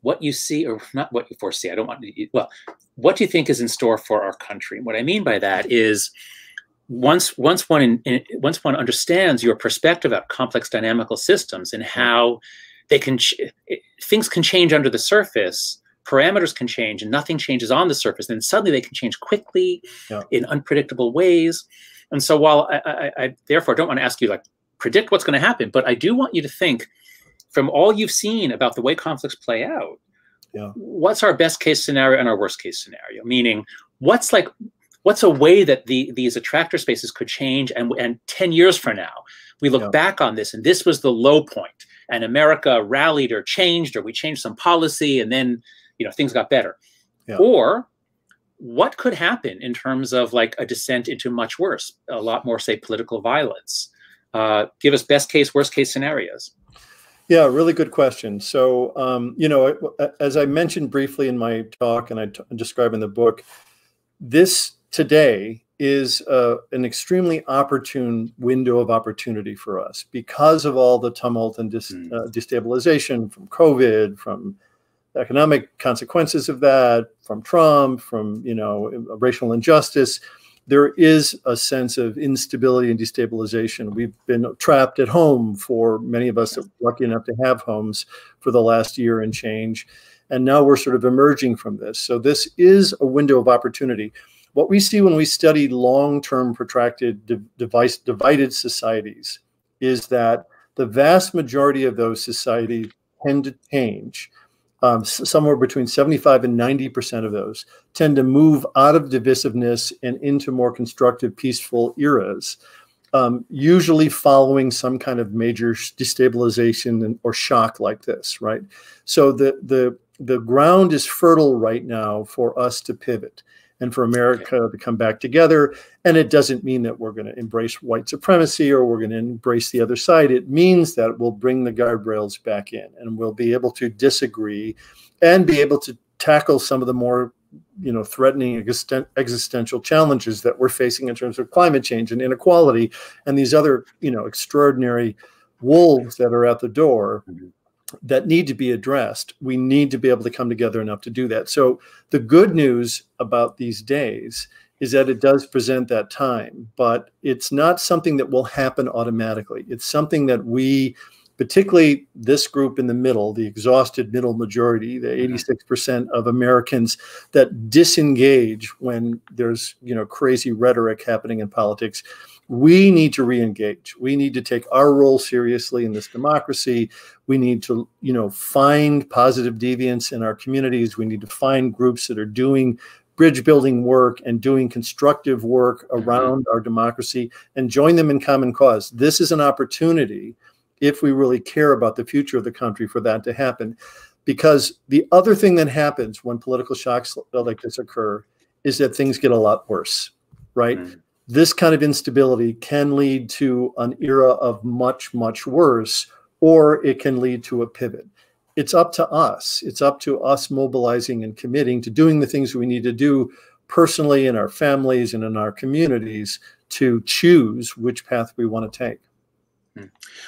what you see, or not what you foresee. I don't want to. Well, what do you think is in store for our country? What I mean by that is once once one in, in, once one understands your perspective about complex dynamical systems and how they can things can change under the surface parameters can change and nothing changes on the surface, then suddenly they can change quickly yeah. in unpredictable ways. And so while I, I, I therefore don't want to ask you like predict what's going to happen, but I do want you to think from all you've seen about the way conflicts play out, yeah. what's our best case scenario and our worst case scenario? Meaning, what's like what's a way that the these attractor spaces could change and and 10 years from now we look yeah. back on this and this was the low point and america rallied or changed or we changed some policy and then you know things got better yeah. or what could happen in terms of like a descent into much worse a lot more say political violence uh, give us best case worst case scenarios yeah really good question so um, you know as i mentioned briefly in my talk and I t- describe in the book this today is uh, an extremely opportune window of opportunity for us because of all the tumult and dis- mm. uh, destabilization from COVID, from economic consequences of that, from Trump, from you know racial injustice. There is a sense of instability and destabilization. We've been trapped at home for many of us that were lucky enough to have homes for the last year and change. And now we're sort of emerging from this. So this is a window of opportunity what we see when we study long-term protracted device divided societies is that the vast majority of those societies tend to change. Um, somewhere between 75 and 90% of those tend to move out of divisiveness and into more constructive, peaceful eras, um, usually following some kind of major destabilization or shock like this, right? So the, the, the ground is fertile right now for us to pivot and for America to come back together. And it doesn't mean that we're going to embrace white supremacy or we're going to embrace the other side. It means that we'll bring the guardrails back in and we'll be able to disagree and be able to tackle some of the more you know threatening existential challenges that we're facing in terms of climate change and inequality and these other you know extraordinary wolves that are at the door mm-hmm that need to be addressed, we need to be able to come together enough to do that. So the good news about these days is that it does present that time, but it's not something that will happen automatically. It's something that we, particularly this group in the middle, the exhausted middle majority, the 86% mm-hmm. of Americans that disengage when there's, you know, crazy rhetoric happening in politics we need to re-engage. We need to take our role seriously in this democracy. We need to you know find positive deviance in our communities. We need to find groups that are doing bridge building work and doing constructive work mm-hmm. around our democracy and join them in common cause. This is an opportunity if we really care about the future of the country for that to happen. Because the other thing that happens when political shocks like this occur is that things get a lot worse right? Mm-hmm this kind of instability can lead to an era of much, much worse, or it can lead to a pivot. It's up to us. It's up to us mobilizing and committing to doing the things we need to do personally in our families and in our communities to choose which path we want to take. Hmm.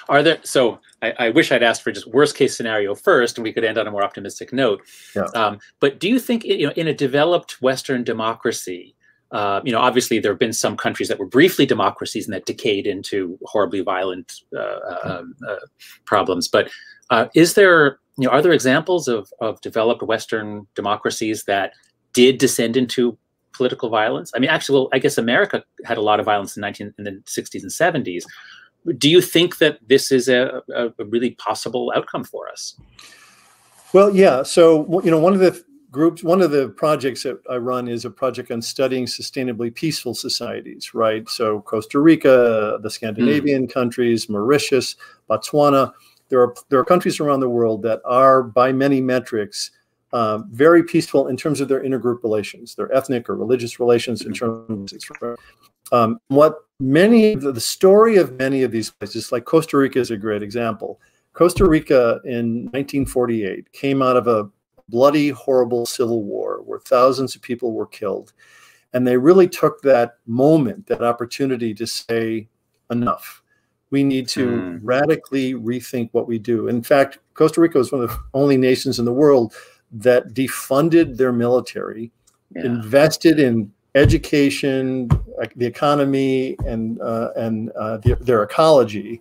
Are there so I, I, wish I'd asked for just worst case scenario first, and we could end on a more optimistic note. Yeah. Um, but do you think you know in a developed Western democracy, uh, you know, obviously there have been some countries that were briefly democracies and that decayed into horribly violent uh, uh, uh problems. But uh, is there, you know, are there examples of, of developed Western democracies that did descend into political violence? I mean, actually, well, I guess America had a lot of violence in 19 in the 60s and 70s. Do you think that this is a, a, a really possible outcome for us? Well, yeah. So, you know, one of the groups one of the projects that i run is a project on studying sustainably peaceful societies right? So costa rica the scandinavian mm. countries mauritius botswana. There are there are countries around the world that are by many metrics uh, very peaceful in terms of their intergroup relations their ethnic or religious relations in terms of um, what many the story of many of these places like costa rica is a great example. Costa rica in 1948 came out of a bloody, horrible civil war where thousands of people were killed. And they really took that moment, that opportunity to say, enough. We need to mm. radically rethink what we do. In fact, Costa Rica was one of the only nations in the world that defunded their military, yeah. invested in education, the economy, and uh, and uh, the, their ecology,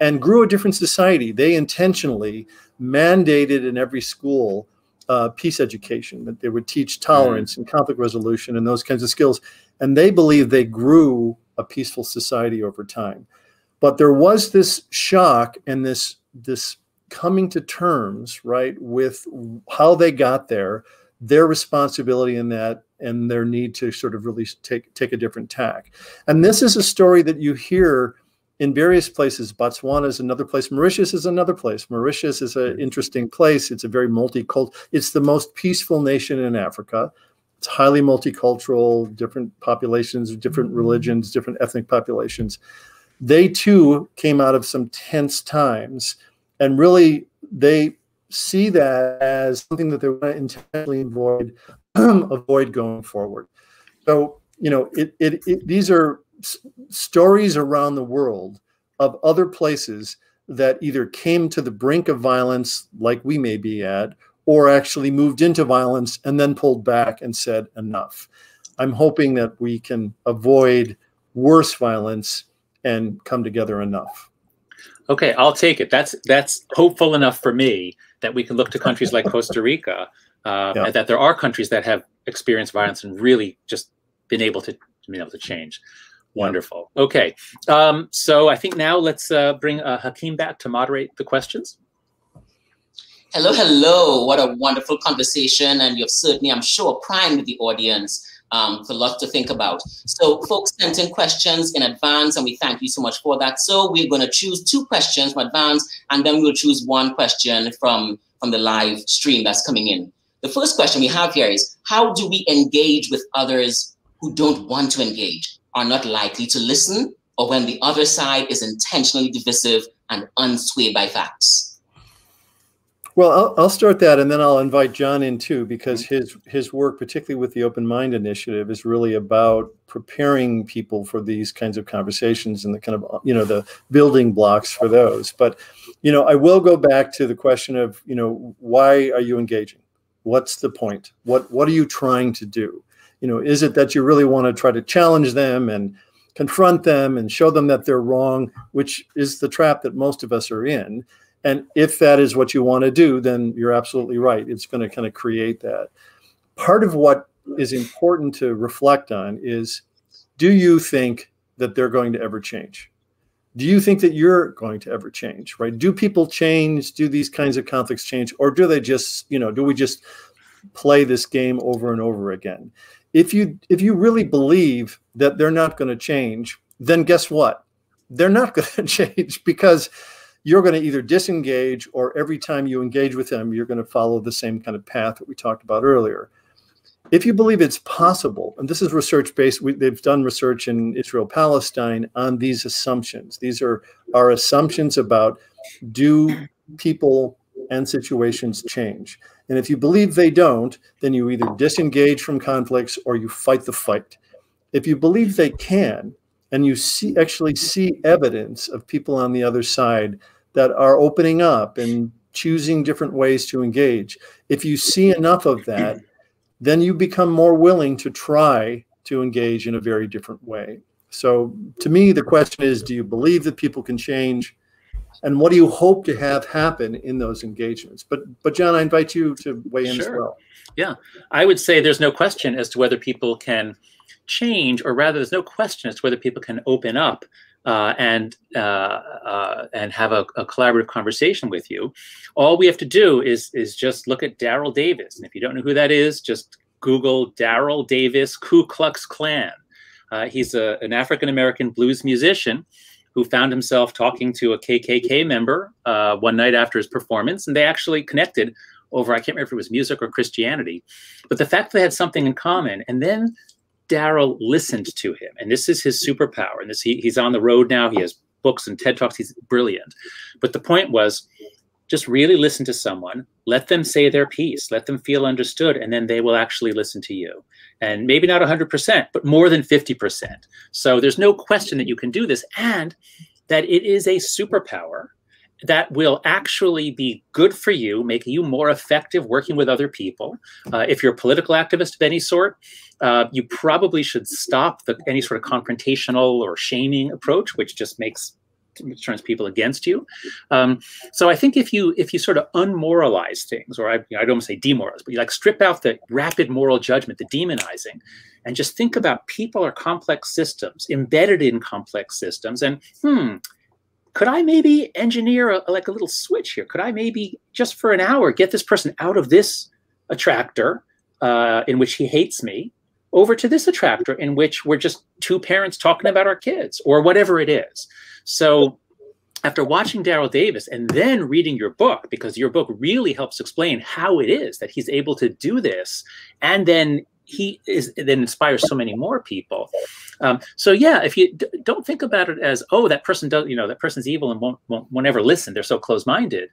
and grew a different society. They intentionally mandated in every school uh, peace education, that they would teach tolerance mm-hmm. and conflict resolution and those kinds of skills. And they believe they grew a peaceful society over time. But there was this shock and this this coming to terms, right, with how they got there, their responsibility in that, and their need to sort of really take take a different tack. And this is a story that you hear in various places. Botswana is another place. Mauritius is another place. Mauritius is an hmm. interesting place. It's a very multicultural. It's the most peaceful nation in Africa. It's highly multicultural, different populations, different hmm. religions, different ethnic populations. They too came out of some tense times, and really they see that as something that they want to intentionally avoid avoid going forward. So you know, it, it, it these are stories around the world of other places that either came to the brink of violence, like we may be at, or actually moved into violence and then pulled back and said, enough. I'm hoping that we can avoid worse violence and come together enough. Okay, I'll take it. That's that's hopeful enough for me that we can look to countries like Costa Rica, uh, yeah. and that there are countries that have experienced violence and really just been able to been able to change. Wonderful. Okay. Um, so I think now let's uh, bring uh, Hakim back to moderate the questions. Hello, hello. What a wonderful conversation. And you've certainly, I'm sure, primed the audience um, for lots to think about. So folks sent in questions in advance, and we thank you so much for that. So we're going to choose two questions from advance, and then we'll choose one question from, from the live stream that's coming in. The first question we have here is, how do we engage with others who don't want to engage? Are not likely to listen or when the other side is intentionally divisive and unswayed by facts? Well, I'll, I'll, start that, and then I'll invite John in too, because mm-hmm. his his work, particularly with the Open Mind Initiative, is really about preparing people for these kinds of conversations and the kind of you know the building blocks for those. But you know, I will go back to the question of you know why are you engaging? What's the point? What what are you trying to do? You know, is it that you really want to try to challenge them and confront them and show them that they're wrong, which is the trap that most of us are in. And if that is what you want to do, then you're absolutely right. It's going to kind of create that. Part of what is important to reflect on is do you think that they're going to ever change? Do you think that you're going to ever change, right? Do people change? Do these kinds of conflicts change? Or do they just, you know, do we just play this game over and over again? If you if you really believe that they're not going to change then guess what? They're not going to change because you're going to either disengage or every time you engage with them you're going to follow the same kind of path that we talked about earlier. If you believe it's possible and this is research based we, they've done research in israel palestine on these assumptions. These are our assumptions about do people and situations change and if you believe they don't, then you either disengage from conflicts or you fight the fight. If you believe they can, and you see actually see evidence of people on the other side that are opening up and choosing different ways to engage, if you see enough of that, then you become more willing to try to engage in a very different way. So to me, the question is, do you believe that people can change? And what do you hope to have happen in those engagements? But but John, I invite you to weigh in sure. as well. Yeah, I would say there's no question as to whether people can change, or rather, there's no question as to whether people can open up uh, and uh, uh, and have a, a, collaborative conversation with you. All we have to do is is just look at Daryl Davis, and if you don't know who that is, just Google Daryl Davis Ku Klux Klan. Uh, he's a, an African American blues musician who found himself talking to a KKK member uh, one night after his performance, and they actually connected over I can't remember if it was music or Christianity, but the fact that they had something in common, and then Daryl listened to him, and this is his superpower. And this he, he's on the road now. He has books and TED talks. He's brilliant. But the point was, just really listen to someone, let them say their piece, let them feel understood, and then they will actually listen to you and maybe not 100%, but more than 50%. So there's no question that you can do this and that it is a superpower that will actually be good for you, making you more effective working with other people. Uh, if you're a political activist of any sort, uh, you probably should stop the, any sort of confrontational or shaming approach, which just makes turns people against you. Um, so I think if you if you sort of unmoralize things, or I, you know, I don't say demoralize, but you like strip out the rapid moral judgment, the demonizing, and just think about people are complex systems embedded in complex systems, and hmm, could I maybe engineer a, like a little switch here? Could I maybe just for an hour get this person out of this attractor uh, in which he hates me over to this attractor in which we're just two parents talking about our kids or whatever it is. So after watching Daryl Davis and then reading your book, because your book really helps explain how it is that he's able to do this, and then he is then inspires so many more people. Um, so yeah, if you don't think about it as oh that person does you know that person's evil and won't won't, won't ever listen, they're so close-minded.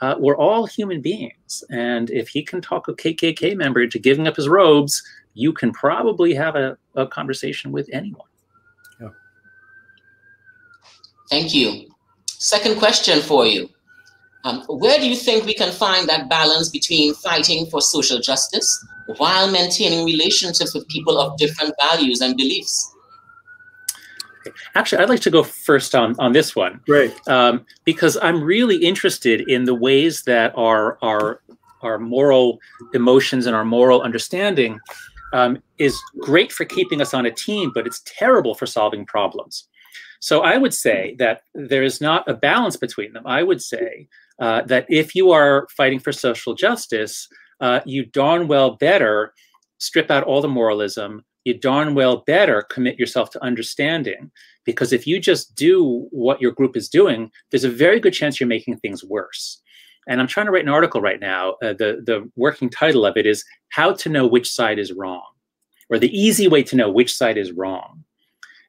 Uh, we're all human beings, and if he can talk a KKK member into giving up his robes, you can probably have a, a conversation with anyone. Yeah. Thank you. Second question for you. Um, where do you think we can find that balance between fighting for social justice while maintaining relationships with people of different values and beliefs? Actually, I'd like to go first on, on this one. Great. Um, because I'm really interested in the ways that our, our, our moral emotions and our moral understanding um, is great for keeping us on a team, but it's terrible for solving problems. So I would say that there is not a balance between them. I would say uh, that if you are fighting for social justice, uh, you darn well better strip out all the moralism. You darn well better commit yourself to understanding. Because if you just do what your group is doing, there's a very good chance you're making things worse. And I'm trying to write an article right now. Uh, the, the working title of it is How to Know Which Side is Wrong, or the easy way to know which side is wrong.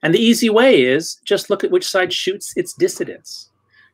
And the easy way is just look at which side shoots its dissidents.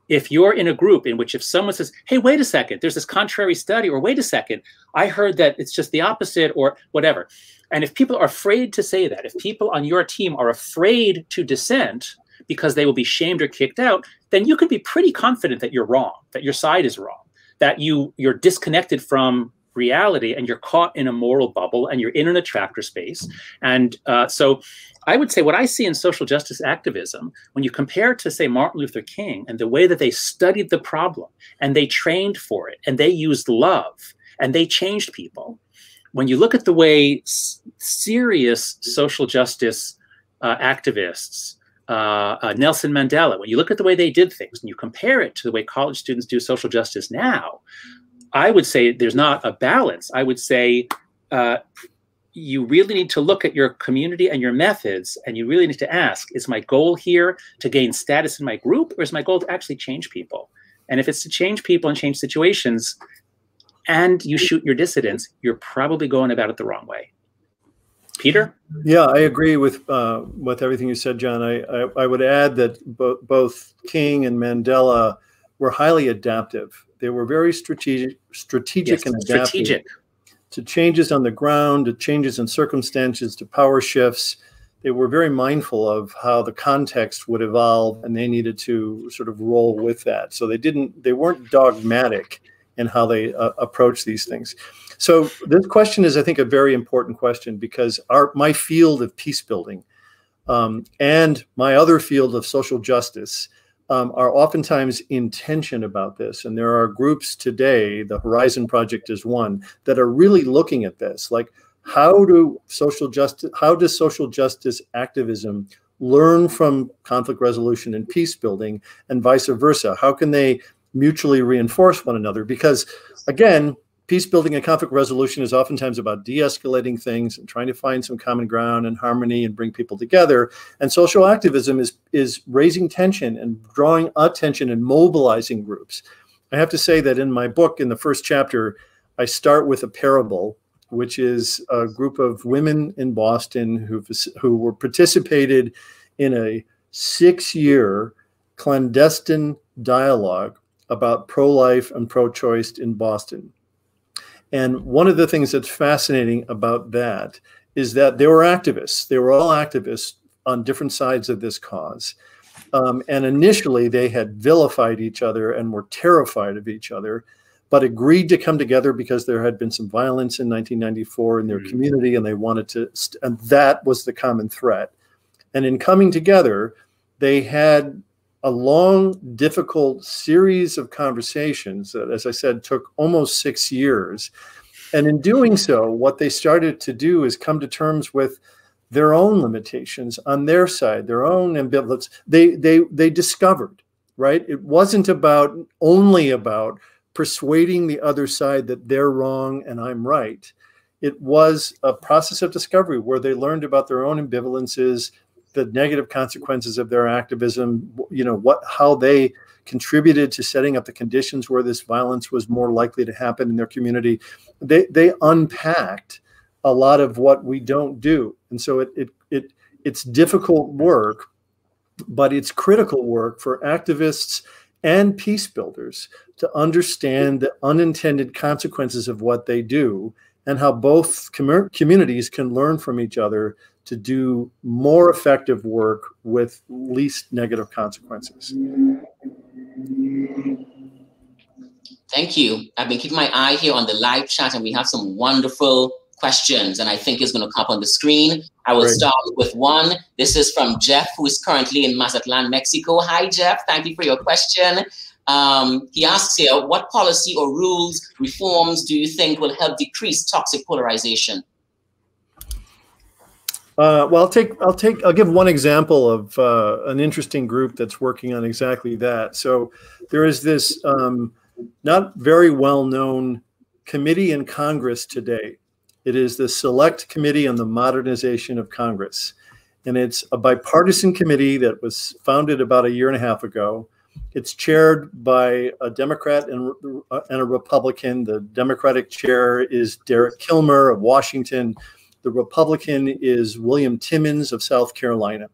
If you're in a group in which if someone says hey wait a second there's this contrary study or wait a second i heard that it's just the opposite or whatever. And if people are afraid to say that if people on your team are afraid to dissent because they will be shamed or kicked out then you can be pretty confident that you're wrong that your side is wrong that you you're disconnected from reality and you're caught in a moral bubble and you're in an attractor space. And uh, so I would say what I see in social justice activism, when you compare to, say, Martin Luther King and the way that they studied the problem and they trained for it and they used love and they changed people, when you look at the way serious social justice uh, activists, uh, uh, Nelson Mandela, when you look at the way they did things and you compare it to the way college students do social justice now, I would say there's not a balance. I would say uh, you really need to look at your community and your methods and you really need to ask is my goal here to gain status in my group or is my goal to actually change people? And if it's to change people and change situations and you shoot your dissidents you're probably going about it the wrong way. Peter? Yeah i agree with uh, with everything you said john. I i, I would add that bo- both king and mandela were highly adaptive they were very strategic strategic yes, and adaptive strategic to changes on the ground, to changes in circumstances, to power shifts. They were very mindful of how the context would evolve, and they needed to sort of roll with that. So they didn't, they weren't dogmatic in how they uh, approach these things. So this question is, I think, a very important question because our my field of peace building um, and my other field of social justice um, are oftentimes in tension about this. And there are groups today, the Horizon Project is one, that are really looking at this. Like, how do social justice, how does social justice activism learn from conflict resolution and peace building and vice versa? How can they mutually reinforce one another? Because again, peace building and conflict resolution is oftentimes about de-escalating things and trying to find some common ground and harmony and bring people together. And social activism is is raising tension and drawing attention and mobilizing groups. I have to say that in my book in the first chapter i start with a parable which is a group of women in boston who who were participated in a six year clandestine dialogue about pro-life and pro-choice in boston and one of the things that's fascinating about that is that they were activists. They were all activists on different sides of this cause. Um, and initially, they had vilified each other and were terrified of each other, but agreed to come together because there had been some violence in 1994 in their mm-hmm. community, and they wanted to, and that was the common threat. And in coming together, they had a long, difficult series of conversations that, as I said, took almost six years. And in doing so, what they started to do is come to terms with their own limitations on their side, their own ambivalence. They they they discovered, right? It wasn't about only about persuading the other side that they're wrong and I'm right. It was a process of discovery where they learned about their own ambivalences, the negative consequences of their activism, you know, what how they contributed to setting up the conditions where this violence was more likely to happen in their community. They they unpacked a lot of what we don't do. And so it it it it's difficult work, but it's critical work for activists and peace builders to understand the unintended consequences of what they do and how both com- communities can learn from each other to do more effective work with least negative consequences. Thank you. I've been keeping my eye here on the live chat, and we have some wonderful questions, and I think it's going to come up on the screen. I will Great. start with one. This is from Jeff, who is currently in Mazatlan, Mexico. Hi, Jeff. Thank you for your question. Um, he asks here, what policy or rules reforms do you think will help decrease toxic polarization? Uh, well, I'll take I'll take I'll give one example of uh, an interesting group that's working on exactly that. So there is this um, not very well known committee in Congress today. It is the Select Committee on the Modernization of Congress, and it's a bipartisan committee that was founded about a year and a half ago. It's chaired by a Democrat and, and a Republican. The Democratic chair is Derek Kilmer of Washington the Republican is William Timmons of South Carolina.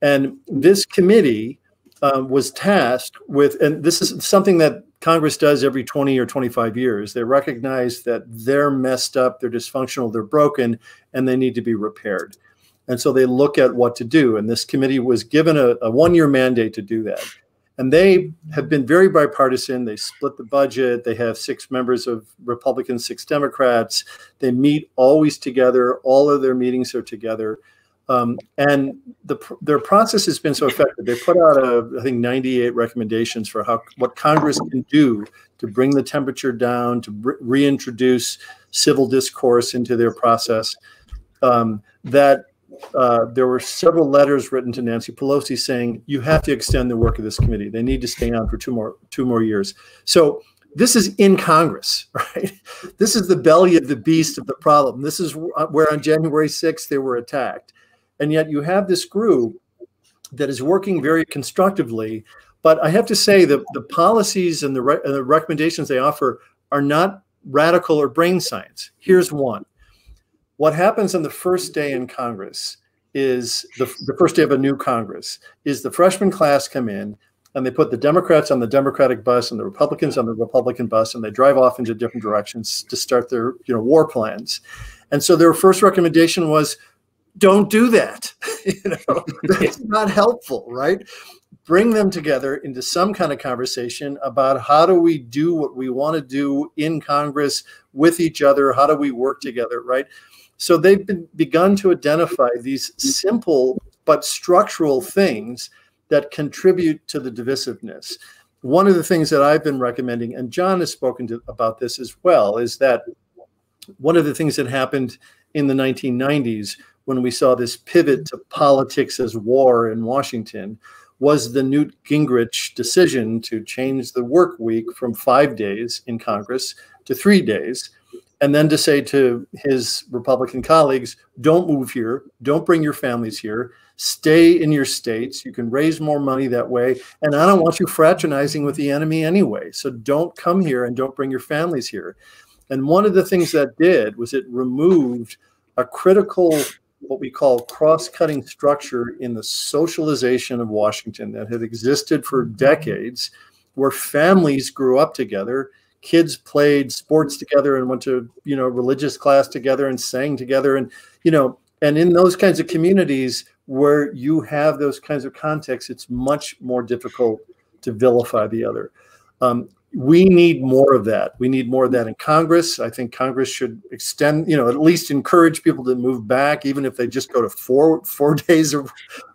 And this committee um, was tasked with, and this is something that Congress does every 20 or 25 years. They recognize that they're messed up, they're dysfunctional, they're broken, and they need to be repaired. And so they look at what to do. And this committee was given a, a one year mandate to do that. And they have been very bipartisan. They split the budget. They have six members of Republicans, six Democrats. They meet always together. All of their meetings are together. Um, and the, their process has been so effective. They put out, a, I think, 98 recommendations for how what Congress can do to bring the temperature down, to re- reintroduce civil discourse into their process. Um, that uh, there were several letters written to Nancy Pelosi saying you have to extend the work of this committee. They need to stay on for two more two more years. So this is in Congress, right? This is the belly of the beast of the problem. This is where on January 6th they were attacked. And yet you have this group that is working very constructively. But I have to say that the policies and the, re- and the recommendations they offer are not radical or brain science. Here's one what happens on the first day in Congress is the, the first day of a new Congress is the freshman class come in and they put the Democrats on the Democratic bus and the Republicans on the Republican bus, and they drive off into different directions to start their you know war plans. And so their first recommendation was, don't do that. you know, that's not helpful, right? Bring them together into some kind of conversation about how do we do what we want to do in Congress with each other? How do we work together, right? So they've been, begun to identify these simple but structural things that contribute to the divisiveness. One of the things that I've been recommending, and John has spoken to, about this as well, is that one of the things that happened in the 1990s when we saw this pivot to politics as war in Washington was the Newt Gingrich decision to change the work week from five days in Congress to three days and then to say to his Republican colleagues, don't move here, don't bring your families here, stay in your states. You can raise more money that way. And I don't want you fraternizing with the enemy anyway. So don't come here and don't bring your families here. And one of the things that did was it removed a critical, what we call cross cutting structure in the socialization of Washington that had existed for mm-hmm. decades, where families grew up together kids played sports together and went to you know religious class together and sang together and you know and in those kinds of communities where you have those kinds of contexts it's much more difficult to vilify the other. Um, we need more of that. We need more of that in congress. I think congress should extend you know at least encourage people to move back even if they just go to four four days of,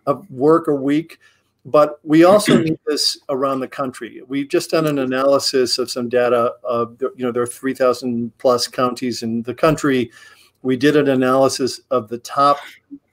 of work a week but we also need this around the country. We've just done an analysis of some data of, you know, there are 3,000 plus counties in the country. We did an analysis of the top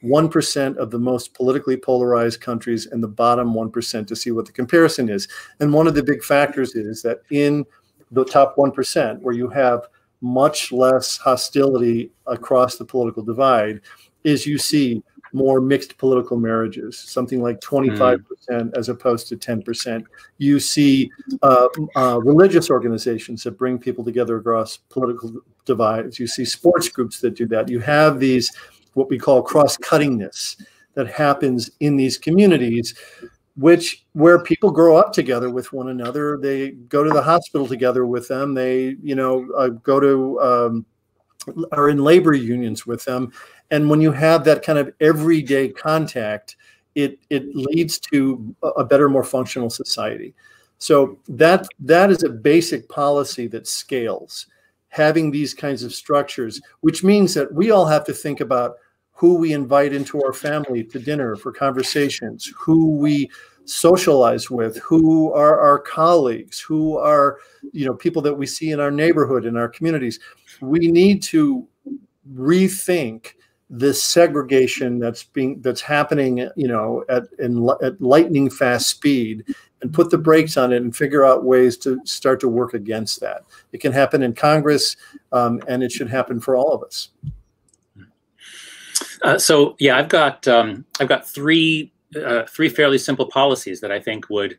1% of the most politically polarized countries and the bottom 1% to see what the comparison is. And one of the big factors is that in the top 1%, where you have much less hostility across the political divide, is you see more mixed political marriages, something like 25% mm. as opposed to 10%. You see uh, uh, religious organizations that bring people together across political divides. You see sports groups that do that. You have these, what we call cross cuttingness that happens in these communities which where people grow up together with one another they go to the hospital together with them they you know uh, go to um, are in labor unions with them and when you have that kind of everyday contact, it it leads to a better, more functional society. So that that is a basic policy that scales. Having these kinds of structures, which means that we all have to think about who we invite into our family to dinner for conversations, who we socialize with, who are our colleagues, who are you know people that we see in our neighborhood in our communities. We need to rethink this segregation that's being that's happening you know at in at lightning fast speed and put the brakes on it and figure out ways to start to work against that it can happen in congress um, and it should happen for all of us uh, so yeah i've got um, i've got three uh, three fairly simple policies that i think would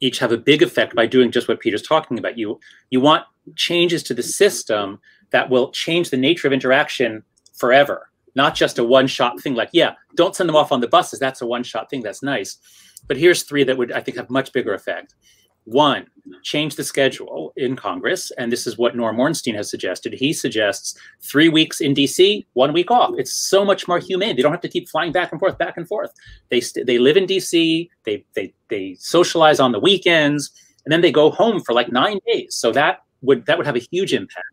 each have a big effect by doing just what peter's talking about you you want changes to the system that will change the nature of interaction forever not just a one shot thing like, yeah, don't send them off on the buses. That's a one shot thing. That's nice. But here's three that would, I think, have much bigger effect. One, change the schedule in Congress. And this is what Norm Ornstein has suggested. He suggests three weeks in DC, one week off. It's so much more humane. They don't have to keep flying back and forth, back and forth. They, they live in DC, they, they, they socialize on the weekends, and then they go home for like nine days. So that would, that would have a huge impact.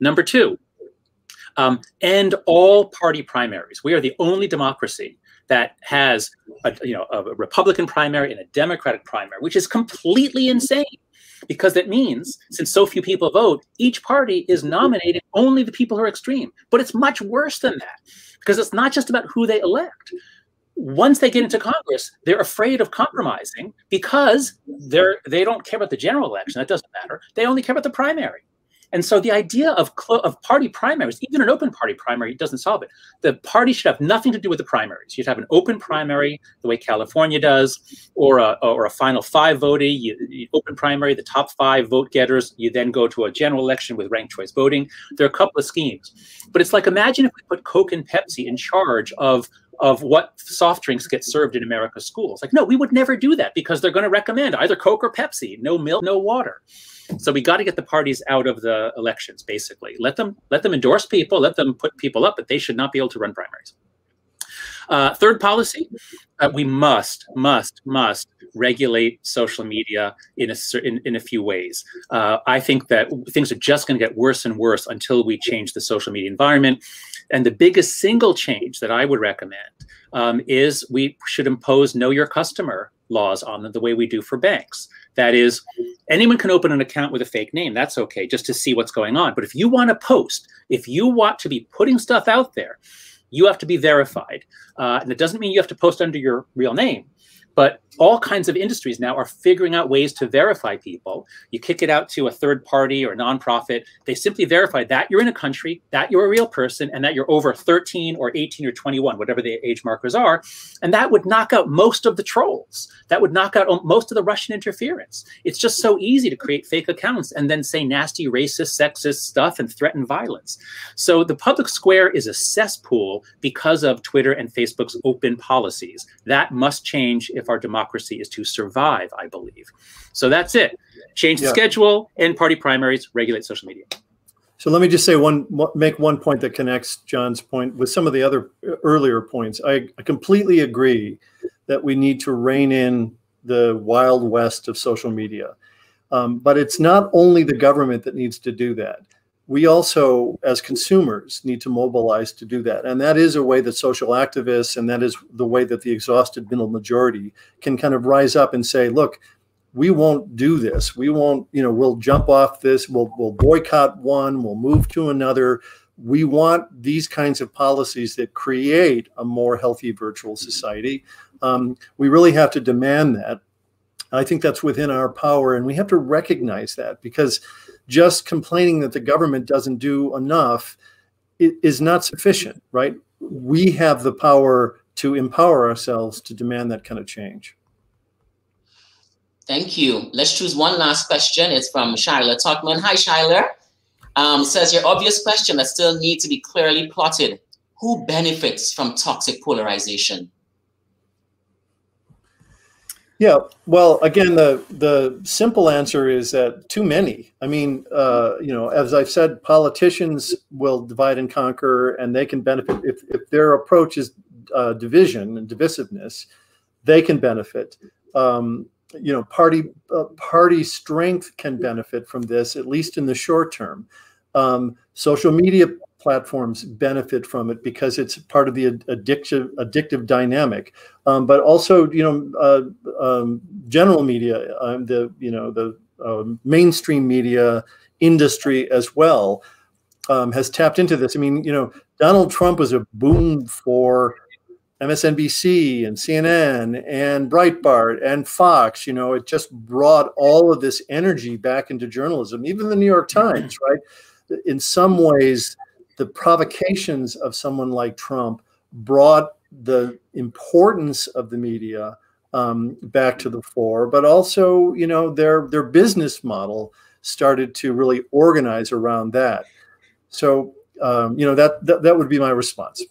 Number two, um, end all party primaries. We are the only democracy that has a, you know, a Republican primary and a Democratic primary, which is completely insane because that means since so few people vote, each party is nominating only the people who are extreme. But it's much worse than that because it's not just about who they elect. Once they get into Congress, they're afraid of compromising because they're they don't care about the general election. That doesn't matter. They only care about the primary. And so the idea of, of party primaries, even an open party primary, doesn't solve it. The party should have nothing to do with the primaries. You'd have an open primary, the way California does, or a, or a final five votee, you, you open primary, the top five vote getters, you then go to a general election with ranked choice voting. There are a couple of schemes. But it's like, imagine if we put Coke and Pepsi in charge of of what soft drinks get served in America's schools. Like, no, we would never do that because they're going to recommend either Coke or Pepsi, no milk, no water. So we got to get the parties out of the elections, basically. Let them let them endorse people, let them put people up, but they should not be able to run primaries. Uh, third policy, uh, we must, must, must regulate social media in a in, in a few ways. Uh, I think that things are just going to get worse and worse until we change the social media environment. And the biggest single change that I would recommend um, is we should impose know your customer laws on them the way we do for banks. That is, anyone can open an account with a fake name. That's okay, just to see what's going on. But if you want to post, if you want to be putting stuff out there, you have to be verified. Uh, and it doesn't mean you have to post under your real name. But all kinds of industries now are figuring out ways to verify people. You kick it out to a third party or a nonprofit. They simply verify that you're in a country, that you're a real person, and that you're over 13 or 18 or 21, whatever the age markers are. And that would knock out most of the trolls. That would knock out um, most of the Russian interference. It's just so easy to create fake accounts and then say nasty, racist, sexist stuff and threaten violence. So the public square is a cesspool because of Twitter and Facebook's open policies. That must change if our democracy is to survive, I believe. So that's it. Change the yeah. schedule, end party primaries, regulate social media. So let me just say one, make one point that connects John's point with some of the other earlier points. I, I completely agree that we need to rein in the wild west of social media. Um, but it's not only the government that needs to do that. We also, as consumers, need to mobilize to do that. And that is a way that social activists and that is the way that the exhausted middle majority can kind of rise up and say, look, we won't do this. We won't, you know, we'll jump off this. We'll, we'll boycott one. We'll move to another. We want these kinds of policies that create a more healthy virtual society. Um, we really have to demand that. I think that's within our power, and we have to recognize that because just complaining that the government doesn't do enough is not sufficient, right? We have the power to empower ourselves to demand that kind of change. Thank you. Let's choose one last question. It's from Shyla Tuckman. Hi, Shyla. Um, says your obvious question that still needs to be clearly plotted. Who benefits from toxic polarization? Yeah, well, again, the the simple answer is that too many. I mean, uh, you know, as I've said, politicians will divide and conquer, and they can benefit if if their approach is uh, division and divisiveness, they can benefit. Um, you know, party uh, party strength can benefit from this, at least in the short term. Um, social media platforms benefit from it because it's part of the addictive addictive dynamic. Um, but also, you know, uh, um, general media, um, the you know the uh, mainstream media industry as well um, has tapped into this. I mean, you know, Donald Trump was a boom for MSNBC and CNN and Breitbart and Fox. You know, it just brought all of this energy back into journalism. Even the New York Times, right? In some ways the provocations of someone like Trump brought the importance of the media um, back to the fore, but also, you know, their their business model started to really organize around that. So, um, you know, that, that that would be my response.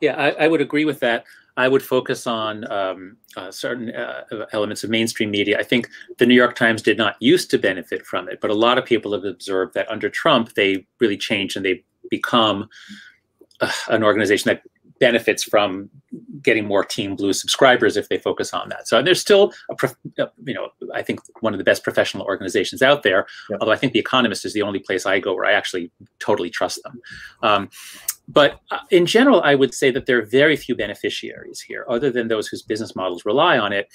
Yeah, I, I would agree with that. I would focus on um, uh, certain uh, elements of mainstream media. I think the New York Times did not used to benefit from it, but a lot of people have observed that under Trump, they really changed and they become uh, an organization that benefits from getting more Team Blue subscribers if they focus on that. So there's still a, uh, you know, I think one of the best professional organizations out there. Yep. Although I think The Economist is the only place I go where I actually totally trust them. Um, but uh, in general, I would say that there are very few beneficiaries here, other than those whose business models rely on it.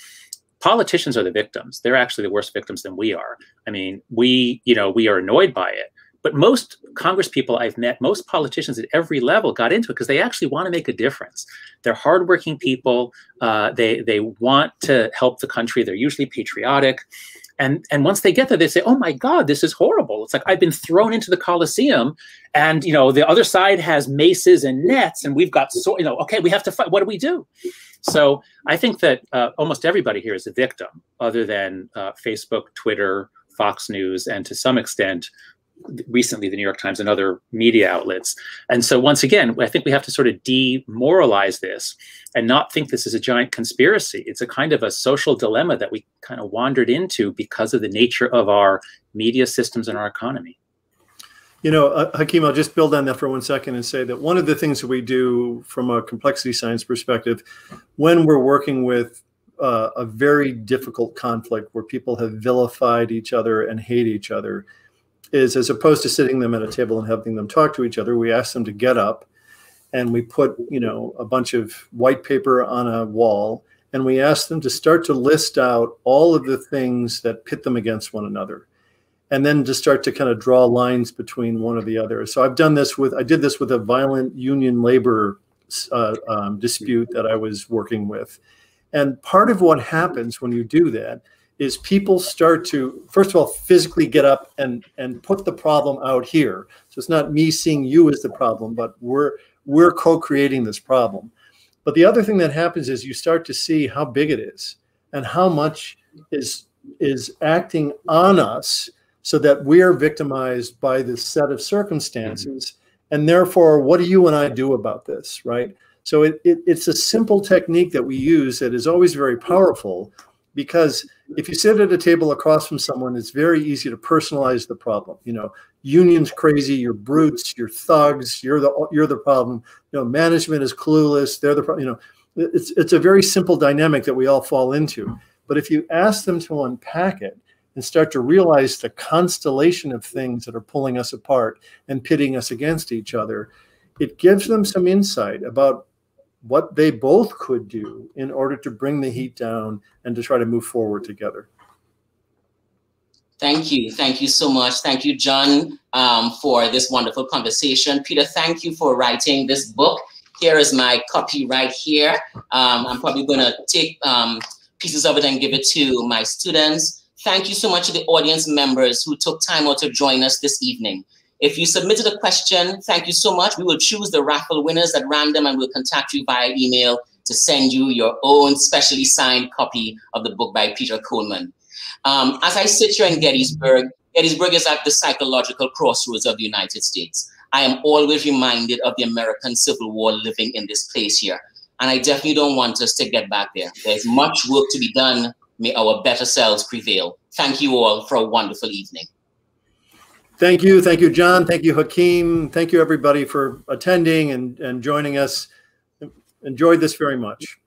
Politicians are the victims. They're actually the worse victims than we are. I mean, we, you know, we are annoyed by it but most Congress people I've met, most politicians at every level got into it because they actually want to make a difference. They're hardworking people. Uh, they they want to help the country. They're usually patriotic. And, and once they get there, they say, "Oh my God, this is horrible!" It's like I've been thrown into the Coliseum, and you know the other side has maces and nets, and we've got so you know. Okay, we have to fight. What do we do? So I think that uh, almost everybody here is a victim, other than uh, Facebook, Twitter, Fox News, and to some extent recently the New York Times and other media outlets. And so once again, I think we have to sort of demoralize this and not think this is a giant conspiracy. It's a kind of a social dilemma that we kind of wandered into because of the nature of our media systems and our economy. You know, uh, Hakim, I'll just build on that for one second and say that one of the things that we do from a complexity science perspective, when we're working with uh, a very difficult conflict where people have vilified each other and hate each other, is as opposed to sitting them at a table and having them talk to each other, we ask them to get up and we put, you know, a bunch of white paper on a wall and we ask them to start to list out all of the things that pit them against one another and then to start to kind of draw lines between one or the other. So I've done this with, I did this with a violent union labor uh, um, dispute that I was working with. And part of what happens when you do that is people start to first of all physically get up and and put the problem out here. So it's not me seeing you as the problem but we're we're co-creating this problem. But the other thing that happens is you start to see how big it is and how much is is acting on us so that we're victimized by this set of circumstances. Mm-hmm. and therefore what do you and i do about this right? So it, it, it's a simple technique that we use that is always very powerful because if you sit at a table across from someone, it's very easy to personalize the problem. You know, unions crazy, you're brutes, you're thugs, you're the you're the problem. You know, management is clueless, they're the problem. you know, it's it's a very simple dynamic that we all fall into. But if you ask them to unpack it and start to realize the constellation of things that are pulling us apart and pitting us against each other, it gives them some insight about what they both could do in order to bring the heat down and to try to move forward together. Thank you. Thank you so much. Thank you, John, um, for this wonderful conversation. Peter, thank you for writing this book. Here is my copy right here. Um, I'm probably going to take um, pieces of it and give it to my students. Thank you so much to the audience members who took time out to join us this evening. If you submitted a question, thank you so much. We will choose the raffle winners at random and we'll contact you via email to send you your own specially signed copy of the book by Peter Coleman. Um, as I sit here in Gettysburg, Gettysburg is at the psychological crossroads of the United States. I am always reminded of the American Civil War living in this place here. And I definitely don't want us to get back there. There's much work to be done. May our better selves prevail. Thank you all for a wonderful evening. Thank you. Thank you, John. Thank you, Hakim. Thank you, everybody, for attending and, and joining us. Enjoyed this very much.